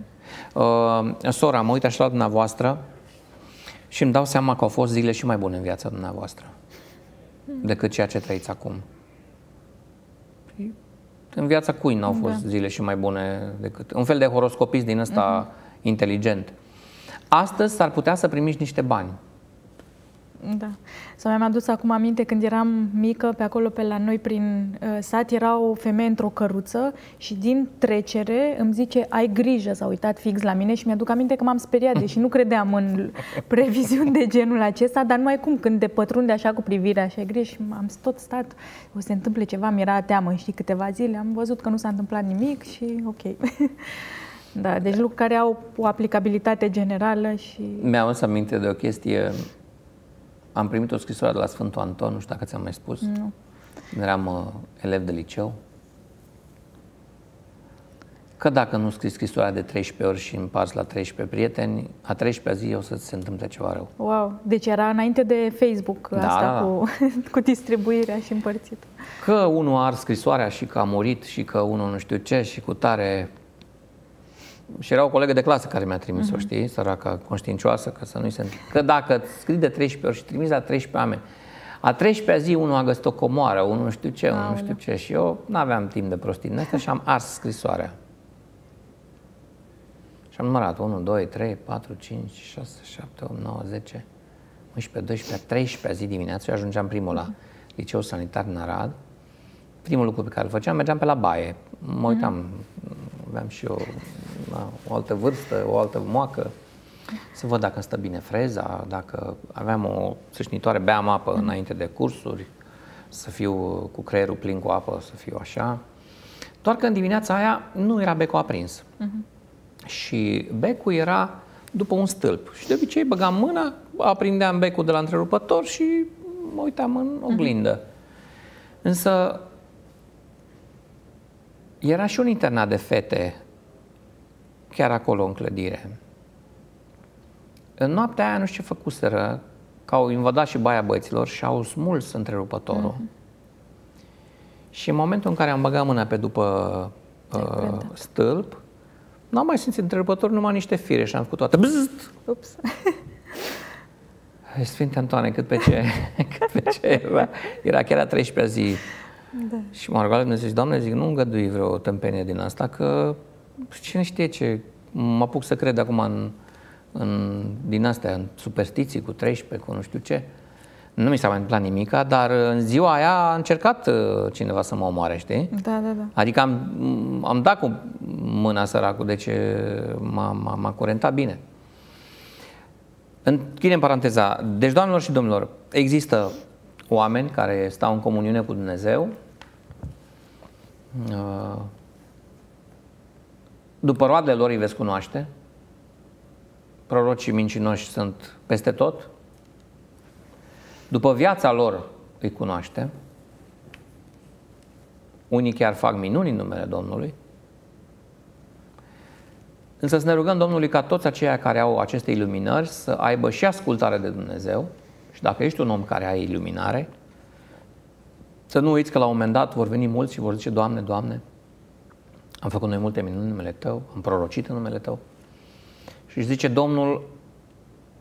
Uh, sora, mă uit așa la dumneavoastră și îmi dau seama că au fost zile și mai bune în viața dumneavoastră decât ceea ce trăiți acum. În viața cui n-au fost da. zile și mai bune decât... Un fel de horoscopist din ăsta uh-huh. inteligent. Astăzi s-ar putea să primiți niște bani. Da. Sau mi-am adus acum aminte când eram mică, pe acolo pe la noi prin uh, sat, era o femeie într-o căruță și din trecere îmi zice ai grijă, s-a uitat fix la mine și mi-aduc aminte că m-am speriat, deși nu credeam în previziuni de genul acesta, dar numai cum când te pătrunde așa cu privirea și ai grijă și am tot stat, o să se întâmple ceva, mi-era teamă, știi, câteva zile, am văzut că nu s-a întâmplat nimic și ok. Da, deci lucruri care au o aplicabilitate generală și... Mi-am să aminte de o chestie. Am primit o scrisoare de la Sfântul Anton, nu știu dacă ți-am mai spus. Nu. Eram uh, elev de liceu. Că dacă nu scrii scrisoarea de 13 ori și împarți la 13 prieteni, a 13-a zi o să ți se întâmple ceva rău. Wow, deci era înainte de Facebook Da, asta da, da. Cu, cu distribuirea și împărțitul. Că unul a ars scrisoarea și că a murit și că unul nu știu ce și cu tare... Și era o colegă de clasă care mi-a trimis-o, știi, săraca conștiincioasă, că să nu-i se întâmple. Că dacă scrii de 13 ori și trimiți la 13 oameni, a 13-a zi unul a găsit o comoară, unul nu știu ce, unul nu știu ce și eu nu aveam timp de prostii din astea și am ars scrisoarea. Și am numărat 1, 2, 3, 4, 5, 6, 7, 8, 9, 10, 11, 12, 13 zi dimineața. Eu ajungeam primul la liceu sanitar din Arad. Primul lucru pe care îl făceam, mergeam pe la baie. Mă uitam, aveam și eu na, o altă vârstă, o altă moacă, să văd dacă îmi stă bine freza, dacă aveam o sâșnitoare, beam apă înainte de cursuri, să fiu cu creierul plin cu apă, să fiu așa. Doar că în dimineața aia nu era becul aprins. Și becul era după un stâlp. Și de obicei băgam mâna, aprindeam becul de la întrerupător și mă uitam în oglindă. Însă era și un internat de fete chiar acolo în clădire. În noaptea aia nu știu ce făcuseră, că au invadat și baia băieților și au smuls întrerupătorul. Și în momentul în care am băgat mâna pe după uh, printat. stâlp, n-am mai simțit întrerupătorul, numai niște fire și am făcut toate. Bzzzt! Ups. Sfinte Antoane, cât pe ce, cât pe ce era, era chiar a 13-a zi. Da. Și m-a rugat la Dumnezeu, zic, Doamne, zic, nu îngădui vreo tâmpenie din asta, că cine știe ce, mă apuc să cred acum în, în, din astea, în superstiții cu 13, cu nu știu ce. Nu mi s-a mai întâmplat nimica, dar în ziua aia a încercat uh, cineva să mă omoare, știi? Da, da, da. Adică am, am dat cu mâna săracul, deci m-a, m-a, m-a curentat bine. Închidem paranteza. Deci, doamnelor și domnilor, există oameni care stau în comuniune cu Dumnezeu. Uh, După roadele lor îi veți cunoaște. Prorocii mincinoși sunt peste tot. După viața lor îi cunoaște. Unii chiar fac minuni în numele Domnului. Însă să ne rugăm Domnului ca toți aceia care au aceste iluminări să aibă și ascultare de Dumnezeu și dacă ești un om care ai iluminare, să nu uiți că la un moment dat vor veni mulți și vor zice, Doamne, Doamne, am făcut noi multe minuni în numele Tău, am prorocit în numele Tău. Și își zice Domnul,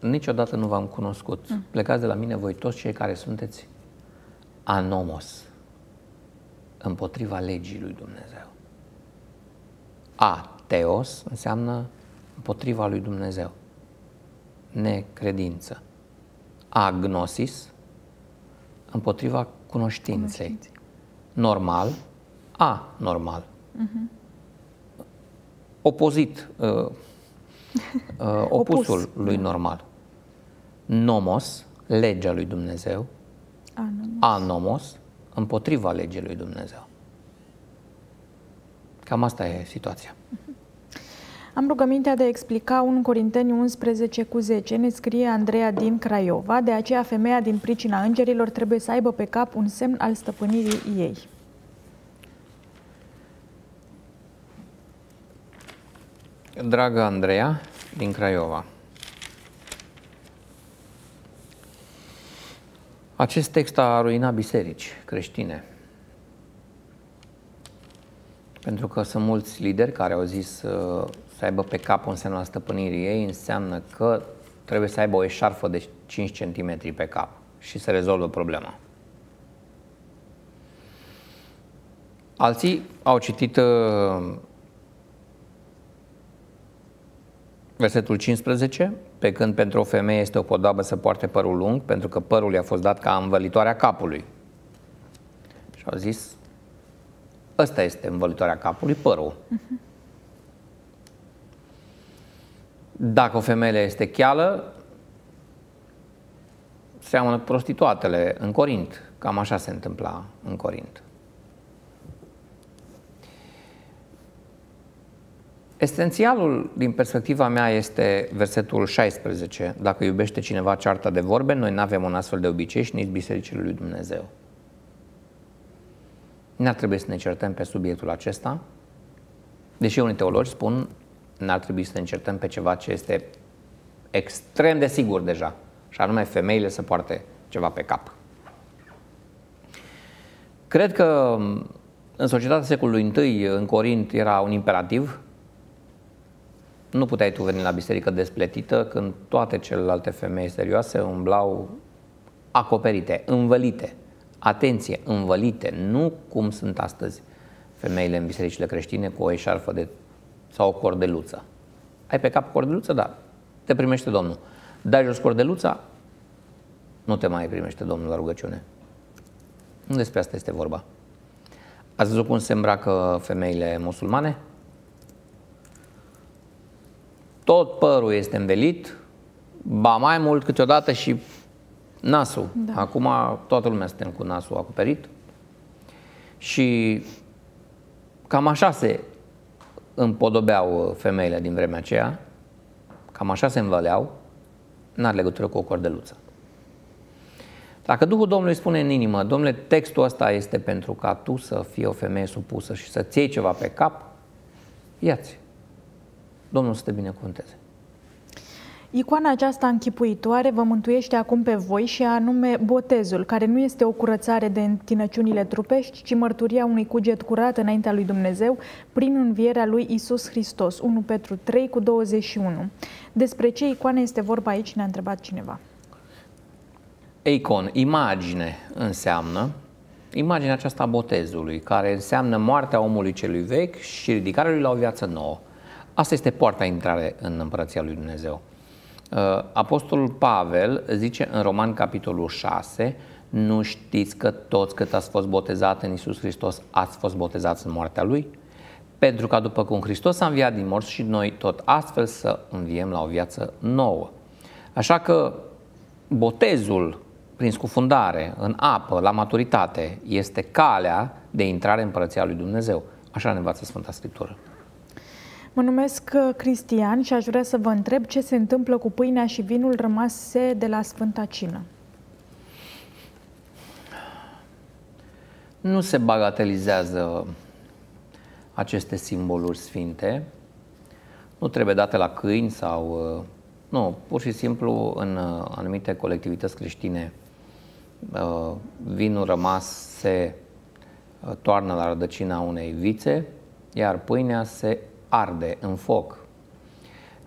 niciodată nu v-am cunoscut. Plecați de la mine voi toți cei care sunteți anomos, împotriva legii lui Dumnezeu. Ateos înseamnă împotriva lui Dumnezeu. Necredință. Agnosis, împotriva cunoștinței. Cunoștinței. Normal, anormal. Opozit, uh, uh, opusul Opus, lui normal. Nomos, legea lui Dumnezeu, A, nu. anomos, împotriva legii lui Dumnezeu. Cam asta e situația. Am rugămintea de a explica 1 Corinteni 11 cu 10. Ne scrie Andreea din Craiova. De aceea femeia din pricina îngerilor trebuie să aibă pe cap un semn al stăpânirii ei. Dragă Andreea, din Craiova, acest text a ruinat biserici creștine. Pentru că sunt mulți lideri care au zis uh, să aibă pe cap un semn al stăpânirii ei, înseamnă că trebuie să aibă o eșarfă de 5 cm pe cap și să rezolvă problema. Alții au citit uh, versetul 15, pe când pentru o femeie este o podabă să poarte părul lung, pentru că părul i-a fost dat ca învălitoarea capului. Și au zis, ăsta este învălitoarea capului, părul. Uh-huh. Dacă o femeie este cheală, seamănă prostituatele în Corint. Cam așa se întâmpla în Corint. Esențialul din perspectiva mea este versetul 16. Dacă iubește cineva cearta de vorbe, noi nu avem un astfel de obicei și nici bisericile lui Dumnezeu. N-ar trebui să ne certăm pe subiectul acesta, deși unii teologi spun n-ar trebui să ne certăm pe ceva ce este extrem de sigur deja, și anume femeile să poarte ceva pe cap. Cred că în societatea secolului I, în Corint, era un imperativ nu puteai tu veni la biserică despletită când toate celelalte femei serioase umblau acoperite, învălite. Atenție, învălite, nu cum sunt astăzi femeile în bisericile creștine cu o eșarfă de, sau o cordeluță. Ai pe cap cordeluță? Da. Te primește Domnul. Dai jos cordeluța? Nu te mai primește Domnul la rugăciune. Nu despre asta este vorba. Ați văzut cum se îmbracă femeile musulmane? tot părul este învelit, ba mai mult câteodată și nasul. Da. Acum toată lumea suntem cu nasul acoperit. Și cam așa se împodobeau femeile din vremea aceea, cam așa se învăleau, n-are legătură cu o cordeluță. Dacă Duhul Domnului spune în inimă, domnule, textul ăsta este pentru ca tu să fii o femeie supusă și să-ți iei ceva pe cap, ia-ți. Domnul să te binecuvânteze. Icoana aceasta închipuitoare vă mântuiește acum pe voi și anume botezul, care nu este o curățare de întinăciunile trupești, ci mărturia unui cuget curat înaintea lui Dumnezeu prin învierea lui Isus Hristos. 1 Petru 3 cu 21. Despre ce icoană este vorba aici, ne-a întrebat cineva. Icon, imagine înseamnă imaginea aceasta a botezului, care înseamnă moartea omului celui vechi și ridicarea lui la o viață nouă. Asta este poarta intrare în împărăția lui Dumnezeu. Uh, Apostolul Pavel zice în Roman capitolul 6, nu știți că toți cât ați fost botezat în Isus Hristos ați fost botezați în moartea Lui? Pentru ca după cum Hristos a înviat din morți și noi tot astfel să înviem la o viață nouă. Așa că botezul prin scufundare, în apă, la maturitate, este calea de intrare în Împărăția Lui Dumnezeu. Așa ne învață Sfânta Scriptură. Mă numesc uh, Cristian și aș vrea să vă întreb ce se întâmplă cu pâinea și vinul rămase de la Sfânta Cină. Nu se bagatelizează aceste simboluri sfinte, nu trebuie date la câini sau... Uh, nu, pur și simplu în uh, anumite colectivități creștine vinul rămas se toarnă la rădăcina unei vițe, iar pâinea se arde în foc.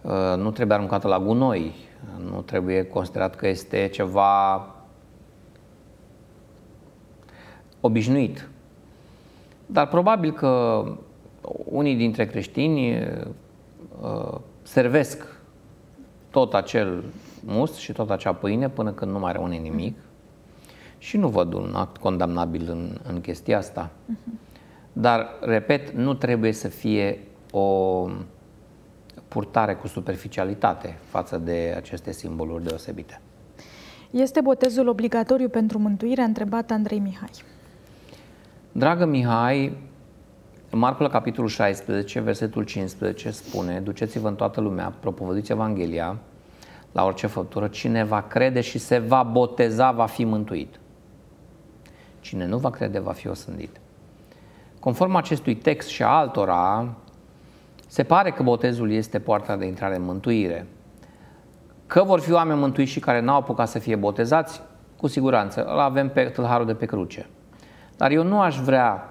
Uh, nu trebuie aruncată la gunoi, nu trebuie considerat că este ceva obișnuit. Dar probabil că unii dintre creștini uh, servesc tot acel mus și tot acea pâine până când nu mai rămâne nimic. Și nu văd un act condamnabil în, în chestia asta. Uh-huh. Dar, repet, nu trebuie să fie o purtare cu superficialitate față de aceste simboluri deosebite. Este botezul obligatoriu pentru mântuire? A întrebat Andrei Mihai. Dragă Mihai, Marcul la capitolul 16, versetul 15 spune Duceți-vă în toată lumea, propovădiți Evanghelia la orice făptură, cine va crede și se va boteza va fi mântuit. Cine nu va crede va fi osândit. Conform acestui text și a altora, se pare că botezul este poarta de intrare în mântuire. Că vor fi oameni mântuiți și care n-au apucat să fie botezați, cu siguranță, îl avem pe tâlharul de pe cruce. Dar eu nu aș vrea,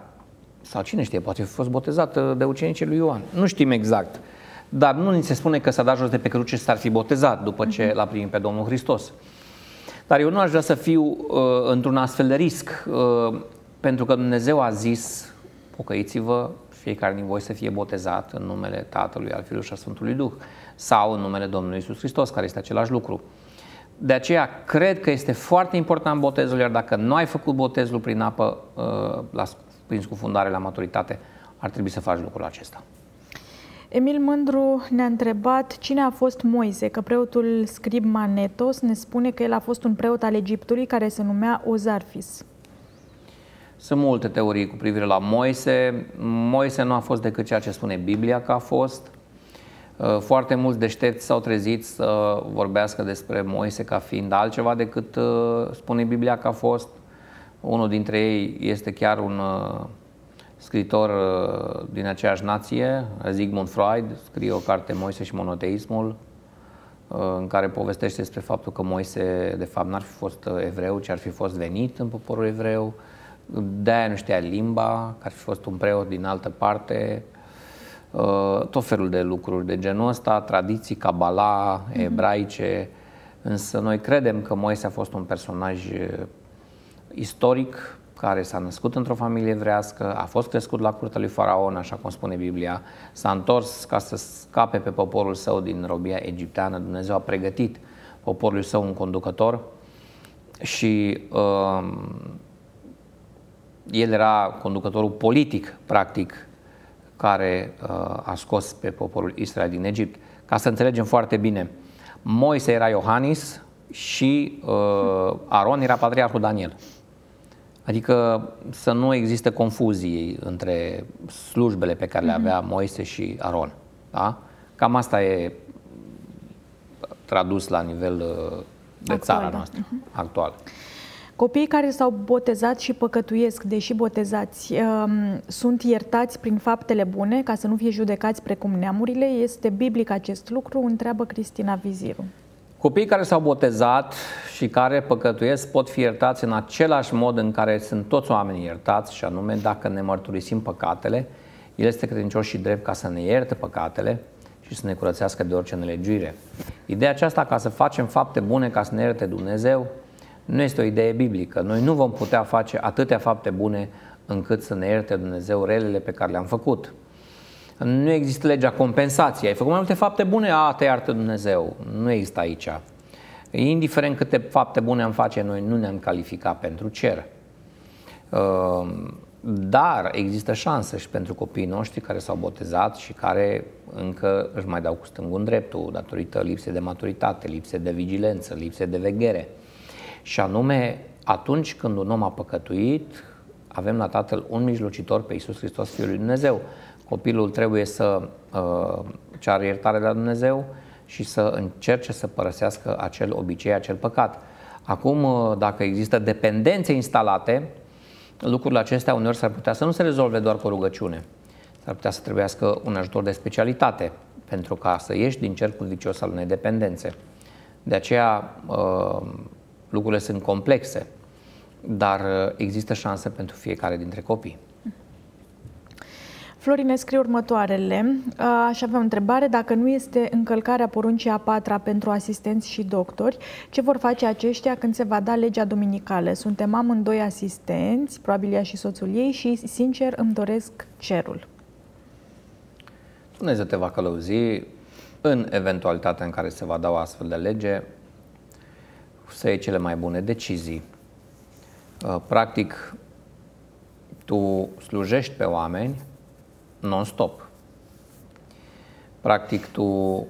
sau cine știe, poate fi fost botezat uh, de ucenicii lui Ioan. Nu știm exact. Dar nu ni se spune că s-a dat jos de pe cruce și s-ar fi botezat după ce mhm. l-a primit pe Domnul Hristos. Dar eu nu aș vrea să fiu uh, într-un astfel de risc, uh, pentru că Dumnezeu a zis, pocăiți-vă fiecare din voi să fie botezat în numele Tatălui, al Fiului și al Sfântului Duh sau în numele Domnului Isus Hristos, care este același lucru. De aceea cred că este foarte important botezul, iar dacă nu ai făcut botezul prin apă, uh, la, prin scufundare la maturitate, ar trebui să faci lucrul acesta. Emil Mândru ne-a întrebat cine a fost Moise, că preotul scrib Manetos ne spune că el a fost un preot al Egiptului care se numea Ozarfis. Sunt multe teorii cu privire la Moise. Moise nu a fost decât ceea ce spune Biblia că a fost. Uh, foarte mulți deștepți s-au trezit să vorbească despre Moise ca fiind altceva decât uh, spune Biblia că a fost. Unul dintre ei este chiar un uh, scriitor din aceeași nație, Sigmund Freud, scrie o carte Moise și monoteismul, în care povestește despre faptul că Moise de fapt n-ar fi fost evreu, ci ar fi fost venit în poporul evreu, de-aia nu știa limba, că ar fi fost un preot din altă parte, uh, tot felul de lucruri de genul ăsta, tradiții, cabala, mhm. ebraice, însă noi credem că Moise a fost un personaj uh, istoric care s-a născut într-o familie evrească, a fost crescut la curtea lui Faraon, așa cum spune Biblia, s-a întors ca să scape pe poporul său din robia egipteană. Dumnezeu a pregătit poporului său un conducător și uh, el era conducătorul politic, practic, care uh, a scos pe poporul Israel din Egipt. Ca să înțelegem foarte bine, Moise era Iohannis și uh, Aron era patriarhul Daniel. Adică să nu existe confuzii între slujbele pe care le mhm. avea Moise și Aron. Da? Cam asta e tradus la nivel uh, de actual, țara da. noastră, uh-huh. actual. Copiii care s-au botezat și păcătuiesc, deși botezați, um, sunt iertați prin faptele bune, ca să nu fie judecați precum neamurile. Este biblic acest lucru? Întreabă Cristina Viziru. Copiii care s-au botezat și care păcătuiesc pot fi iertați în același mod în care sunt toți oamenii iertați, și anume dacă ne mărturisim păcatele, El este credincios și drept ca să ne ierte păcatele și să ne curățească de orice nelegiuire. Ideea aceasta ca să facem fapte bune ca să ne ierte Dumnezeu nu este o idee biblică. Noi nu vom putea face atâtea fapte bune încât să ne ierte Dumnezeu relele pe care le-am făcut. Nu există legea compensației. Ai făcut mai multe fapte bune, a, te iartă Dumnezeu. Nu există aici. Indiferent câte fapte bune am face, noi nu ne-am calificat pentru cer. Ehm, dar există șanse și pentru copiii noștri care s-au botezat și care încă își mai dau cu stângul în dreptul datorită lipsei de maturitate, lipsei de vigilență, lipsei de veghere. Și anume, atunci când un om a păcătuit, avem la Tatăl un mijlocitor pe Iisus Hristos, Fiul lui Dumnezeu. Copilul trebuie să uh, ceară iertare de la Dumnezeu și să încerce să părăsească acel obicei, acel păcat. Acum, uh, dacă există dependențe instalate, lucrurile acestea uneori s-ar putea să nu se rezolve doar cu rugăciune. S-ar putea să trebuiască un ajutor de specialitate pentru ca să ieși din cercul vicios al unei dependențe. De aceea, uh, lucrurile sunt complexe, dar uh, există șanse pentru fiecare dintre copii. Florin scrie următoarele. Uh, aș avea o întrebare. Dacă nu este încălcarea poruncii a patra pentru asistenți și doctori, ce vor face aceștia când se va da legea dominicală? Suntem amândoi asistenți, probabil ea și soțul ei, și sincer îmi doresc cerul. Dumnezeu te va călăuzi în eventualitatea în care se va da o astfel de lege să iei cele mai bune decizii. Uh, practic, tu slujești pe oameni non-stop. Practic, tu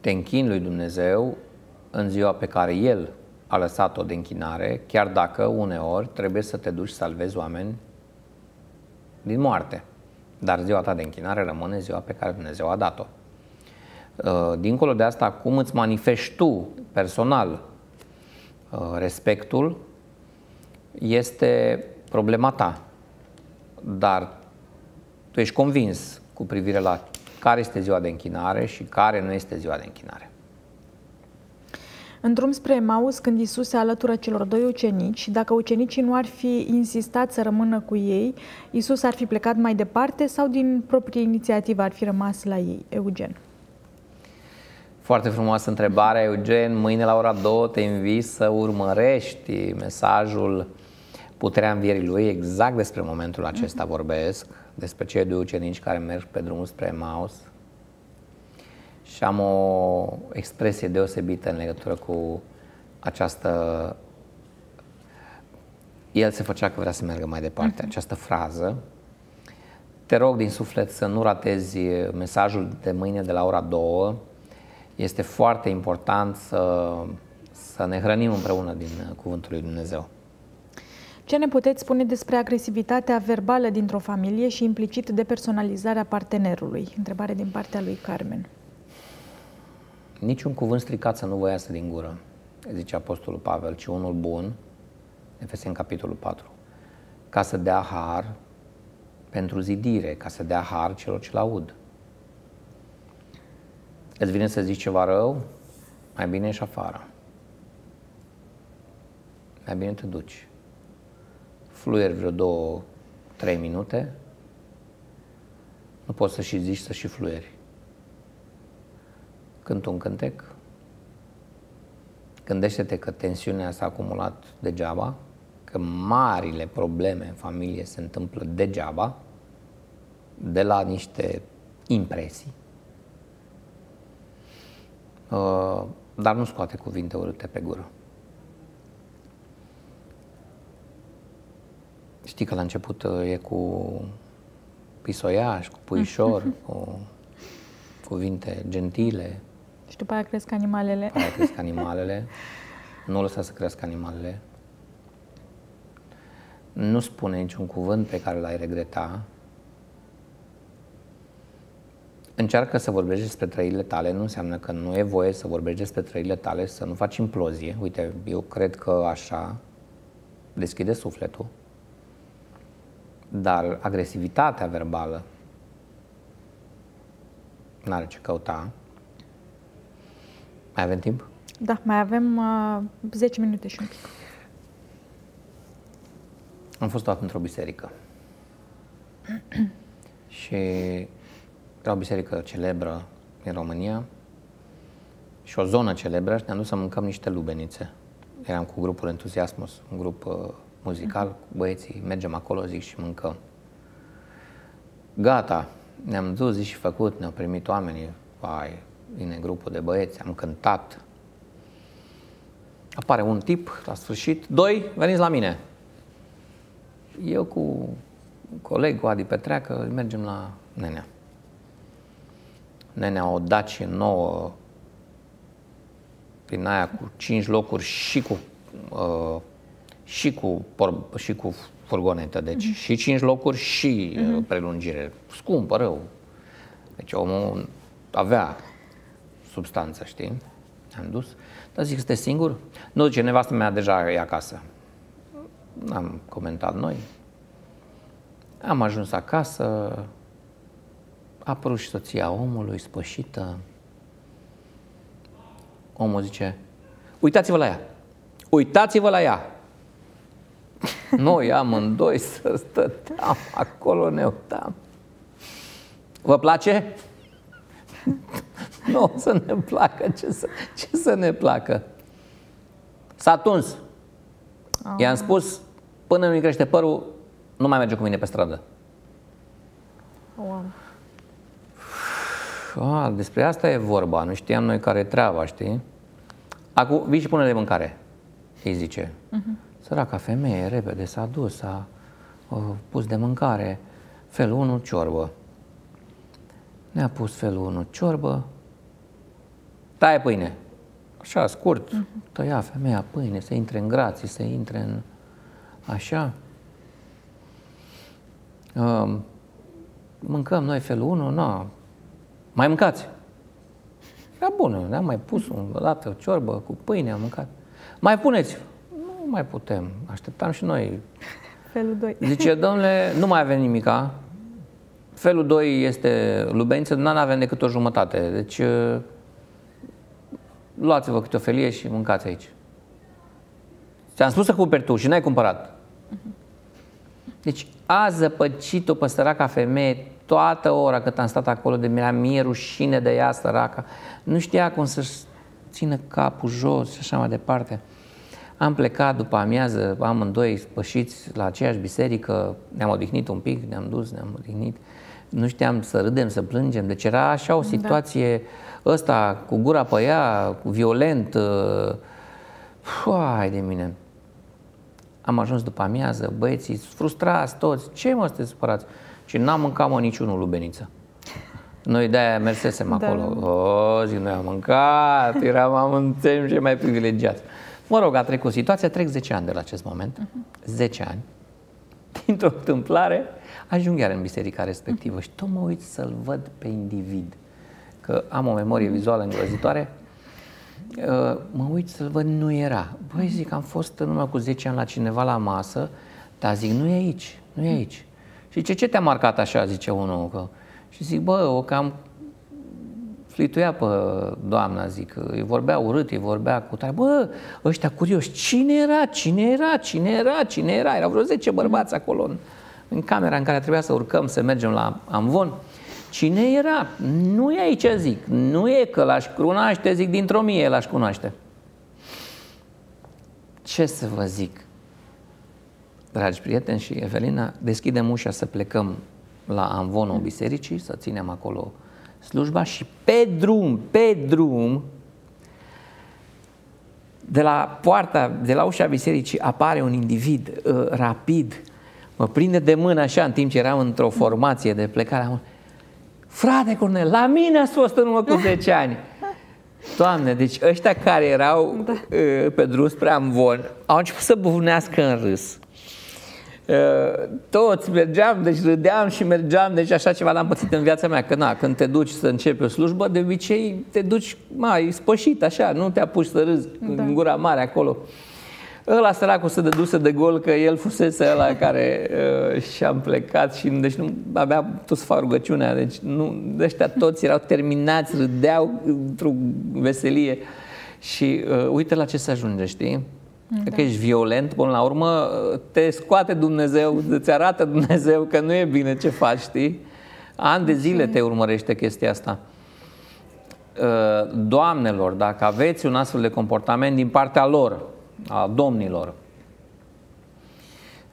te închini lui Dumnezeu în ziua pe care El a lăsat-o de închinare, chiar dacă uneori trebuie să te duci să salvezi oameni din moarte. Dar ziua ta de închinare rămâne ziua pe care Dumnezeu a dat-o. Uh, dincolo de asta, cum îți manifesti tu personal Uh, respectul este problema ta. Dar tu ești convins cu privire la care este ziua de închinare și care nu este ziua de închinare. În drum spre Maus, când Isus se alătură celor doi ucenici, dacă ucenicii nu ar fi insistat să rămână cu ei, Isus ar fi plecat mai departe sau din proprie inițiativă ar fi rămas la ei? Eugen. Foarte frumoasă întrebare, Eugen. Mâine la ora 2 te invit să urmărești mesajul puterea învierii lui, exact despre momentul acesta mm-hmm. vorbesc, despre cei doi ucenici care merg pe drumul spre Maus. Și am o expresie deosebită în legătură cu această... El se făcea că vrea să meargă mai departe, mm-hmm. această frază. Te rog din suflet să nu ratezi mesajul de mâine de la ora 2. Este foarte important să, să ne hrănim împreună din Cuvântul lui Dumnezeu. Ce ne puteți spune despre agresivitatea verbală dintr-o familie și implicit depersonalizarea partenerului? Întrebare din partea lui Carmen. Niciun cuvânt stricat să nu vă iasă din gură, zice Apostolul Pavel, ci unul bun, în capitolul 4, ca să dea har pentru zidire, ca să dea har celor ce-l aud. Îți vine să zici ceva rău? Mai bine ești afară. Mai bine te duci fluier vreo două, trei minute, nu poți să și zici să și fluieri. Cânt un cântec, gândește-te că tensiunea s-a acumulat degeaba, că marile probleme în familie se întâmplă degeaba, de la niște impresii, uh, dar nu scoate cuvinte urâte pe gură. Știi că la început uh, e cu pisoiaș, cu puișor, cu cuvinte gentile. Și după aia cresc animalele. După aia cresc animalele. Nu lăsa să crească animalele. Nu spune niciun cuvânt pe care l-ai regreta. Încearcă să vorbești despre trăirile tale, nu înseamnă că nu e voie să vorbești despre trăirile tale, să nu faci implozie. Uite, eu cred că așa deschide sufletul dar agresivitatea verbală nu are ce căuta. Mai avem timp? Da, mai avem uh, 10 minute și un pic. Am fost toată într-o biserică. și era o biserică celebră în România și o zonă celebră și ne-am dus să mâncăm niște lubenițe. Eram cu grupul Entuziasmus, un grup uh, muzical cu băieții, mergem acolo, zic, și mâncăm. Gata, ne-am dus zi și făcut, ne-au primit oamenii, vai, vine grupul de băieți, am cântat. Apare un tip la sfârșit, doi, veniți la mine. Eu cu colegul Adi Petreacă mergem la Nenea. Nenea o Dacie nouă, prin aia cu cinci locuri și cu uh, și cu, por- și cu furgonetă, deci mm-hmm. și cinci locuri și mm-hmm. prelungire. Scumpă, rău. Deci omul avea substanță, știi? Am dus. Dar zic, este singur? Nu, zice, nevastă mea deja e acasă. Am comentat noi. Am ajuns acasă, a apărut și soția omului, spășită. Omul zice, uitați-vă la ea, uitați-vă la ea. Noi amândoi să stăteam acolo, ne uitam. Vă place? nu o să ne placă. Ce să, ce să ne placă? S-a tuns. Oh. I-am spus, până nu-i crește părul, nu mai merge cu mine pe stradă. Wow. Ah, despre asta e vorba, nu știam noi care e treaba, știi? Acum vii și pune de mâncare, îi zice. Uh-huh. Săraca femeie, repede, s-a dus, s-a uh, pus de mâncare. Felul 1, ciorbă. Ne-a pus felul 1, ciorbă. Taie pâine. Așa, scurt. Uh-huh. Tăia femeia pâine, să intre în grații, să intre în... Așa. Uh, mâncăm noi felul 1, nu. Mai mâncați. Era bună, ne-am mai pus o dată ciorbă cu pâine, am mâncat. Mai puneți mai putem, așteptam și noi. Felul 2. Zice, domnule, nu mai avem nimica. Felul 2 este lubență, nu avem decât o jumătate. Deci, uh, luați-vă câte o felie și mâncați aici. Ți-am spus să cumperi tu și n-ai cumpărat. Deci a zăpăcit-o pe săraca femeie toată ora cât am stat acolo, de mi-era mie rușine de ea, săraca. Nu știa cum să-și țină capul jos și așa mai departe. Am plecat după amiază, amândoi spășiți la aceeași biserică, ne-am odihnit un pic, ne-am dus, ne-am odihnit. Nu știam să râdem, să plângem, deci era așa o da. situație da. ăsta, cu gura pe ea, cu violent, Hai de mine. Am ajuns după amiază, băieții frustrați toți. Ce mă sunteți supărați? Și n-am mâncat mă niciunul lubeniță. Noi de-aia mersesem da. acolo. O, zi, noi am mâncat, eram amântemi și mai privilegiați. Mă rog, a trecut situația, trec 10 ani de la acest moment. Uh-huh. 10 ani. Dintr-o întâmplare, ajung iar în biserica respectivă uh-huh. și tot mă uit să-l văd pe individ. Că am o memorie vizuală îngrozitoare Uh, mă uit să-l văd, nu era. Băi, zic, am fost în urmă cu 10 ani la cineva la masă, dar zic, nu e aici, nu e aici. Și ce, ce te-a marcat așa, zice unul, că... Și zic, bă, o cam flituia pe doamna, zic, îi vorbea urât, îi vorbea cu tare, bă, ăștia curioși, cine era, cine era, cine era, cine era? Erau vreo 10 bărbați acolo în, în camera în care trebuia să urcăm, să mergem la Amvon. Cine era? Nu e aici, zic. Nu e că l-aș cunoaște, zic, dintr-o mie l-aș cunoaște. Ce să vă zic? Dragi prieteni și Evelina, deschidem ușa să plecăm la Amvonul bisericii, să ținem acolo slujba și pe drum, pe drum, de la poarta, de la ușa bisericii apare un individ uh, rapid, mă prinde de mână așa în timp ce eram într-o formație de plecare. Am, Frate Cornel, la mine ați fost în urmă cu 10 ani. Doamne, deci ăștia care erau da. uh, pe drum spre Amvon au început să bufunească în râs. Uh, toți mergeam, deci râdeam și mergeam, deci așa ceva n-am pățit în viața mea, că na, când te duci să începi o slujbă, de obicei te duci mai spășit așa, nu te apuci să râzi da. în gura mare acolo. Uh, Ăla săracul se dăduse de gol că el fusese ăla care uh, și-am plecat și deci nu avea tot să fac rugăciunea. Deci nu, ăștia toți erau terminați, râdeau într-o veselie. Și uh, uite la ce se ajunge, știi? Da. Că ești violent, până la urmă te scoate Dumnezeu, îți arată Dumnezeu că nu e bine ce faci, știi? Ani de zile te urmărește chestia asta. Uh, doamnelor, dacă aveți un astfel de comportament din partea lor, a domnilor.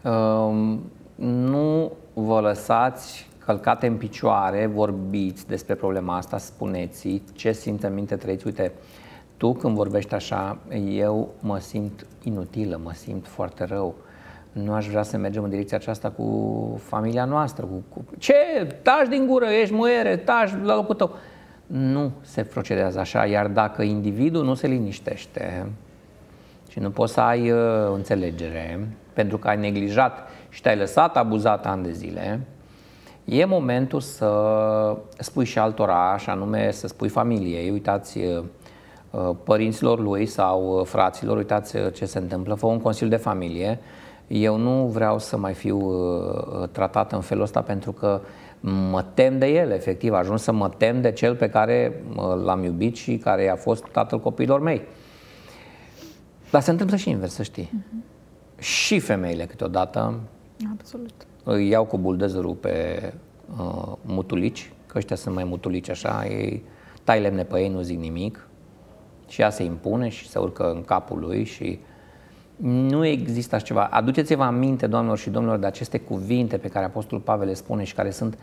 Ehm, nu vă lăsați călcate în picioare, vorbiți despre problema asta, spuneți ce simte în minte, trăiți. Uite, tu când vorbești așa, eu mă simt inutilă, mă simt foarte rău. Nu aș vrea să mergem în direcția aceasta cu familia noastră. Cu, cu... Ce? Taci din gură, ești muiere, taci la locul tău. Nu se procedează așa, iar dacă individul nu se liniștește, și nu poți să ai uh, înțelegere pentru că ai neglijat și te-ai lăsat abuzat ani de zile, e momentul să spui și altora, și anume să spui familiei, uitați uh, uh, părinților lui sau uh, fraților, uitați ce se întâmplă, fă un consiliu de familie. Eu nu vreau să mai fiu tratat în felul ăsta pentru că mă tem de el, efectiv, ajuns să mă tem de cel pe care l-am iubit și care a fost tatăl copiilor mei. Dar se întâmplă și invers, să știi. Uh-huh. Și femeile câteodată Absolut. îi iau cu buldezerul pe uh, mutulici, că ăștia sunt mai mutulici așa, ei tai lemne pe ei, nu zic nimic și ea se impune și se urcă în capul lui și nu există așa ceva. Aduceți-vă aminte, doamnelor și domnilor, de aceste cuvinte pe care Apostolul Pavel le spune și care sunt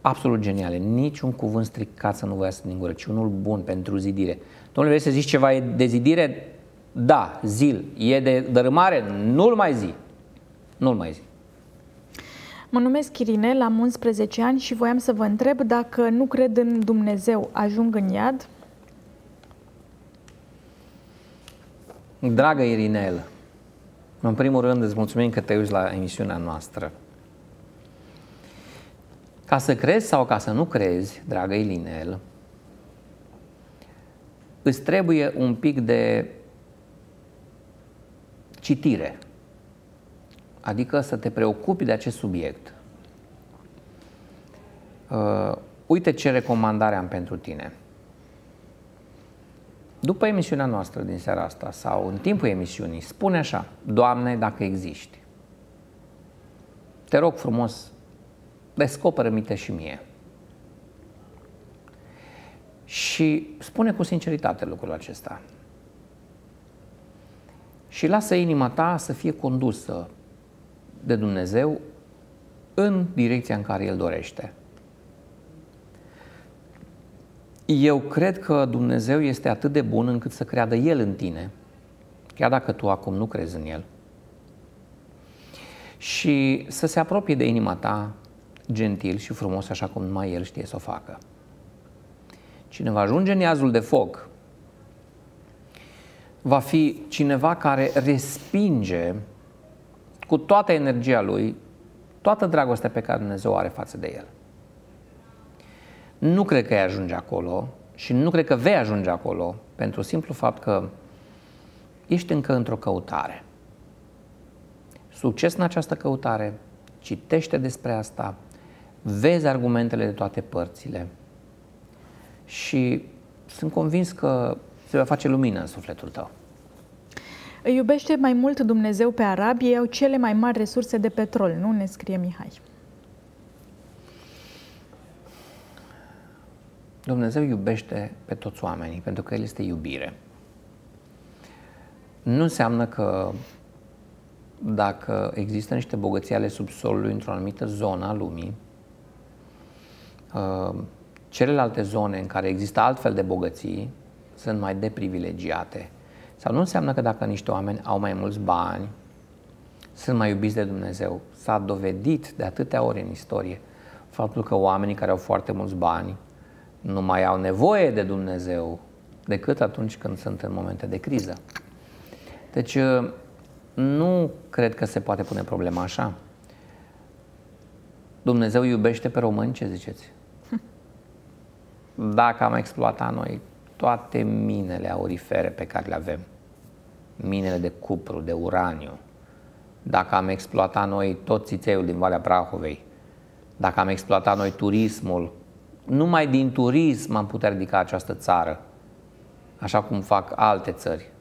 absolut geniale. Niciun cuvânt stricat să nu vă iasă din gură, ci unul bun pentru zidire. Domnule, vrei să zici ceva de zidire? Da, zil. E de dărâmare? Nu-l mai zi. Nu-l mai zi. Mă numesc Irinel, am 11 ani și voiam să vă întreb dacă nu cred în Dumnezeu, ajung în iad? Dragă Irinel, în primul rând îți mulțumim că te uiți la emisiunea noastră. Ca să crezi sau ca să nu crezi, dragă Irinel, îți trebuie un pic de citire, adică să te preocupi de acest subiect. Uh, uite ce recomandare am pentru tine. După emisiunea noastră din seara asta sau în timpul emisiunii, spune așa, Doamne, dacă existi, te rog frumos, descoperă-mi și mie. Și spune cu sinceritate lucrul acesta și lasă inima ta să fie condusă de Dumnezeu în direcția în care El dorește. Eu cred că Dumnezeu este atât de bun încât să creadă El în tine, chiar dacă tu acum nu crezi în El, și să se apropie de inima ta gentil și frumos, așa cum numai El știe să o facă. Cine va ajunge în iazul de foc va fi cineva care respinge cu toată energia lui toată dragostea pe care Dumnezeu o are față de el. Nu cred că ai ajunge acolo și nu cred că vei ajunge acolo pentru simplu fapt că ești încă într-o căutare. Succes în această căutare, citește despre asta, vezi argumentele de toate părțile și sunt convins că se va face lumină în sufletul tău. Îi iubește mai mult Dumnezeu pe arabi, ei au cele mai mari resurse de petrol, nu ne scrie Mihai. Dumnezeu iubește pe toți oamenii, pentru că El este iubire. Nu înseamnă că dacă există niște bogății ale subsolului într-o anumită zonă a lumii, uh, celelalte zone în care există altfel de bogății sunt mai deprivilegiate. Sau nu înseamnă că dacă niște oameni au mai mulți bani, sunt mai iubiți de Dumnezeu. S-a dovedit de atâtea ori în istorie faptul că oamenii care au foarte mulți bani nu mai au nevoie de Dumnezeu decât atunci când sunt în momente de criză. Deci nu cred că se poate pune problema așa. Dumnezeu iubește pe români, ce ziceți? Dacă am exploatat noi toate minele aurifere pe care le avem, minele de cupru, de uraniu, dacă am exploatat noi tot țițeiul din Valea Prahovei, dacă am exploatat noi turismul, numai din turism am putea ridica această țară, așa cum fac alte țări.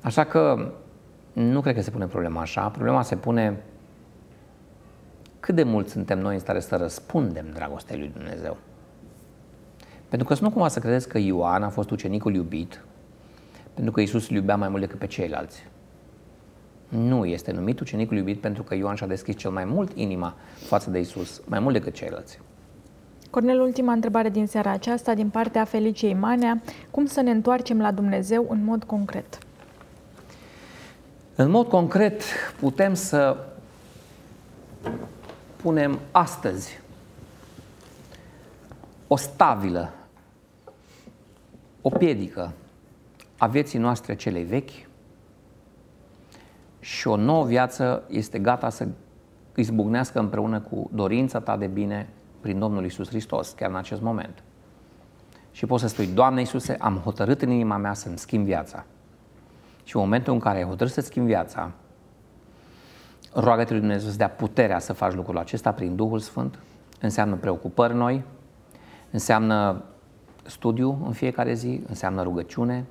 Așa că nu cred că se pune problema așa. Problema se pune cât de mult suntem noi în stare să răspundem dragostei lui Dumnezeu. Pentru că să nu cumva să credeți că Ioan a fost ucenicul iubit, pentru că Isus îl iubea mai mult decât pe ceilalți. Nu este numit ucenicul iubit pentru că Ioan și-a deschis cel mai mult inima față de Isus, mai mult decât ceilalți. Cornel, ultima întrebare din seara aceasta, din partea Feliciei Manea. Cum să ne întoarcem la Dumnezeu în mod concret? În mod concret, putem să punem astăzi o stabilă, o piedică a vieții noastre celei vechi și o nouă viață este gata să izbucnească împreună cu dorința ta de bine prin Domnul Isus Hristos, chiar în acest moment. Și poți să spui, Doamne Iisuse, am hotărât în inima mea să-mi schimb viața. Și în momentul în care ai hotărât să schimbi viața, roagă-te lui Dumnezeu să dea puterea să faci lucrul acesta prin Duhul Sfânt. Înseamnă preocupări noi, înseamnă studiu în fiecare zi, înseamnă rugăciune,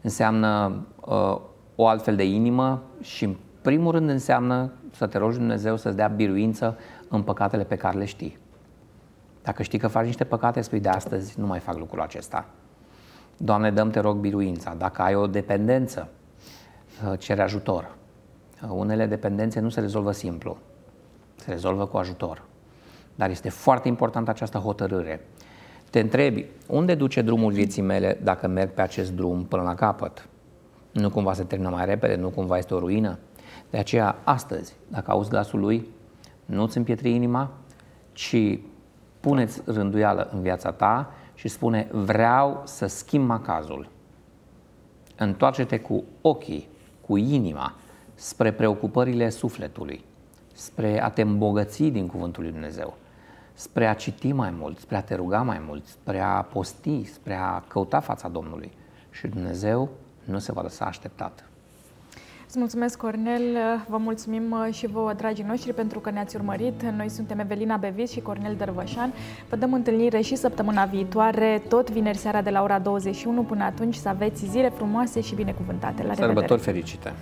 înseamnă uh, o altfel de inimă și în primul rând înseamnă să te rogi Dumnezeu să-ți dea biruință în păcatele pe care le știi. Dacă știi că faci niște păcate, spui de astăzi nu mai fac lucrul acesta. Doamne, dăm te rog biruința. Dacă ai o dependență, uh, cere ajutor. Uh, unele dependențe nu se rezolvă simplu, se rezolvă cu ajutor. Dar este foarte importantă această hotărâre. Te întrebi, unde duce drumul vieții mele dacă merg pe acest drum până la capăt? Nu cumva se termină mai repede, nu cumva este o ruină? De aceea, astăzi, dacă auzi glasul lui, nu-ți împietri inima, ci puneți rânduială în viața ta și spune vreau să schimb macazul. Întoarce-te cu ochii, cu inima, spre preocupările sufletului, spre a te îmbogăți din Cuvântul lui Dumnezeu, spre a citi mai mult, spre a te ruga mai mult, spre a posti, spre a căuta fața Domnului. Și Dumnezeu nu se va lăsa așteptat. Îți mulțumesc, Cornel. Vă mulțumim uh, și vouă, dragii noștri, pentru că ne-ați urmărit. Noi suntem Evelina Bevis și Cornel Dărvășan. Vă dăm întâlnire și săptămâna viitoare, tot vineri seara de la ora 21. Până atunci să aveți zile frumoase și binecuvântate. La Sărbători fericite!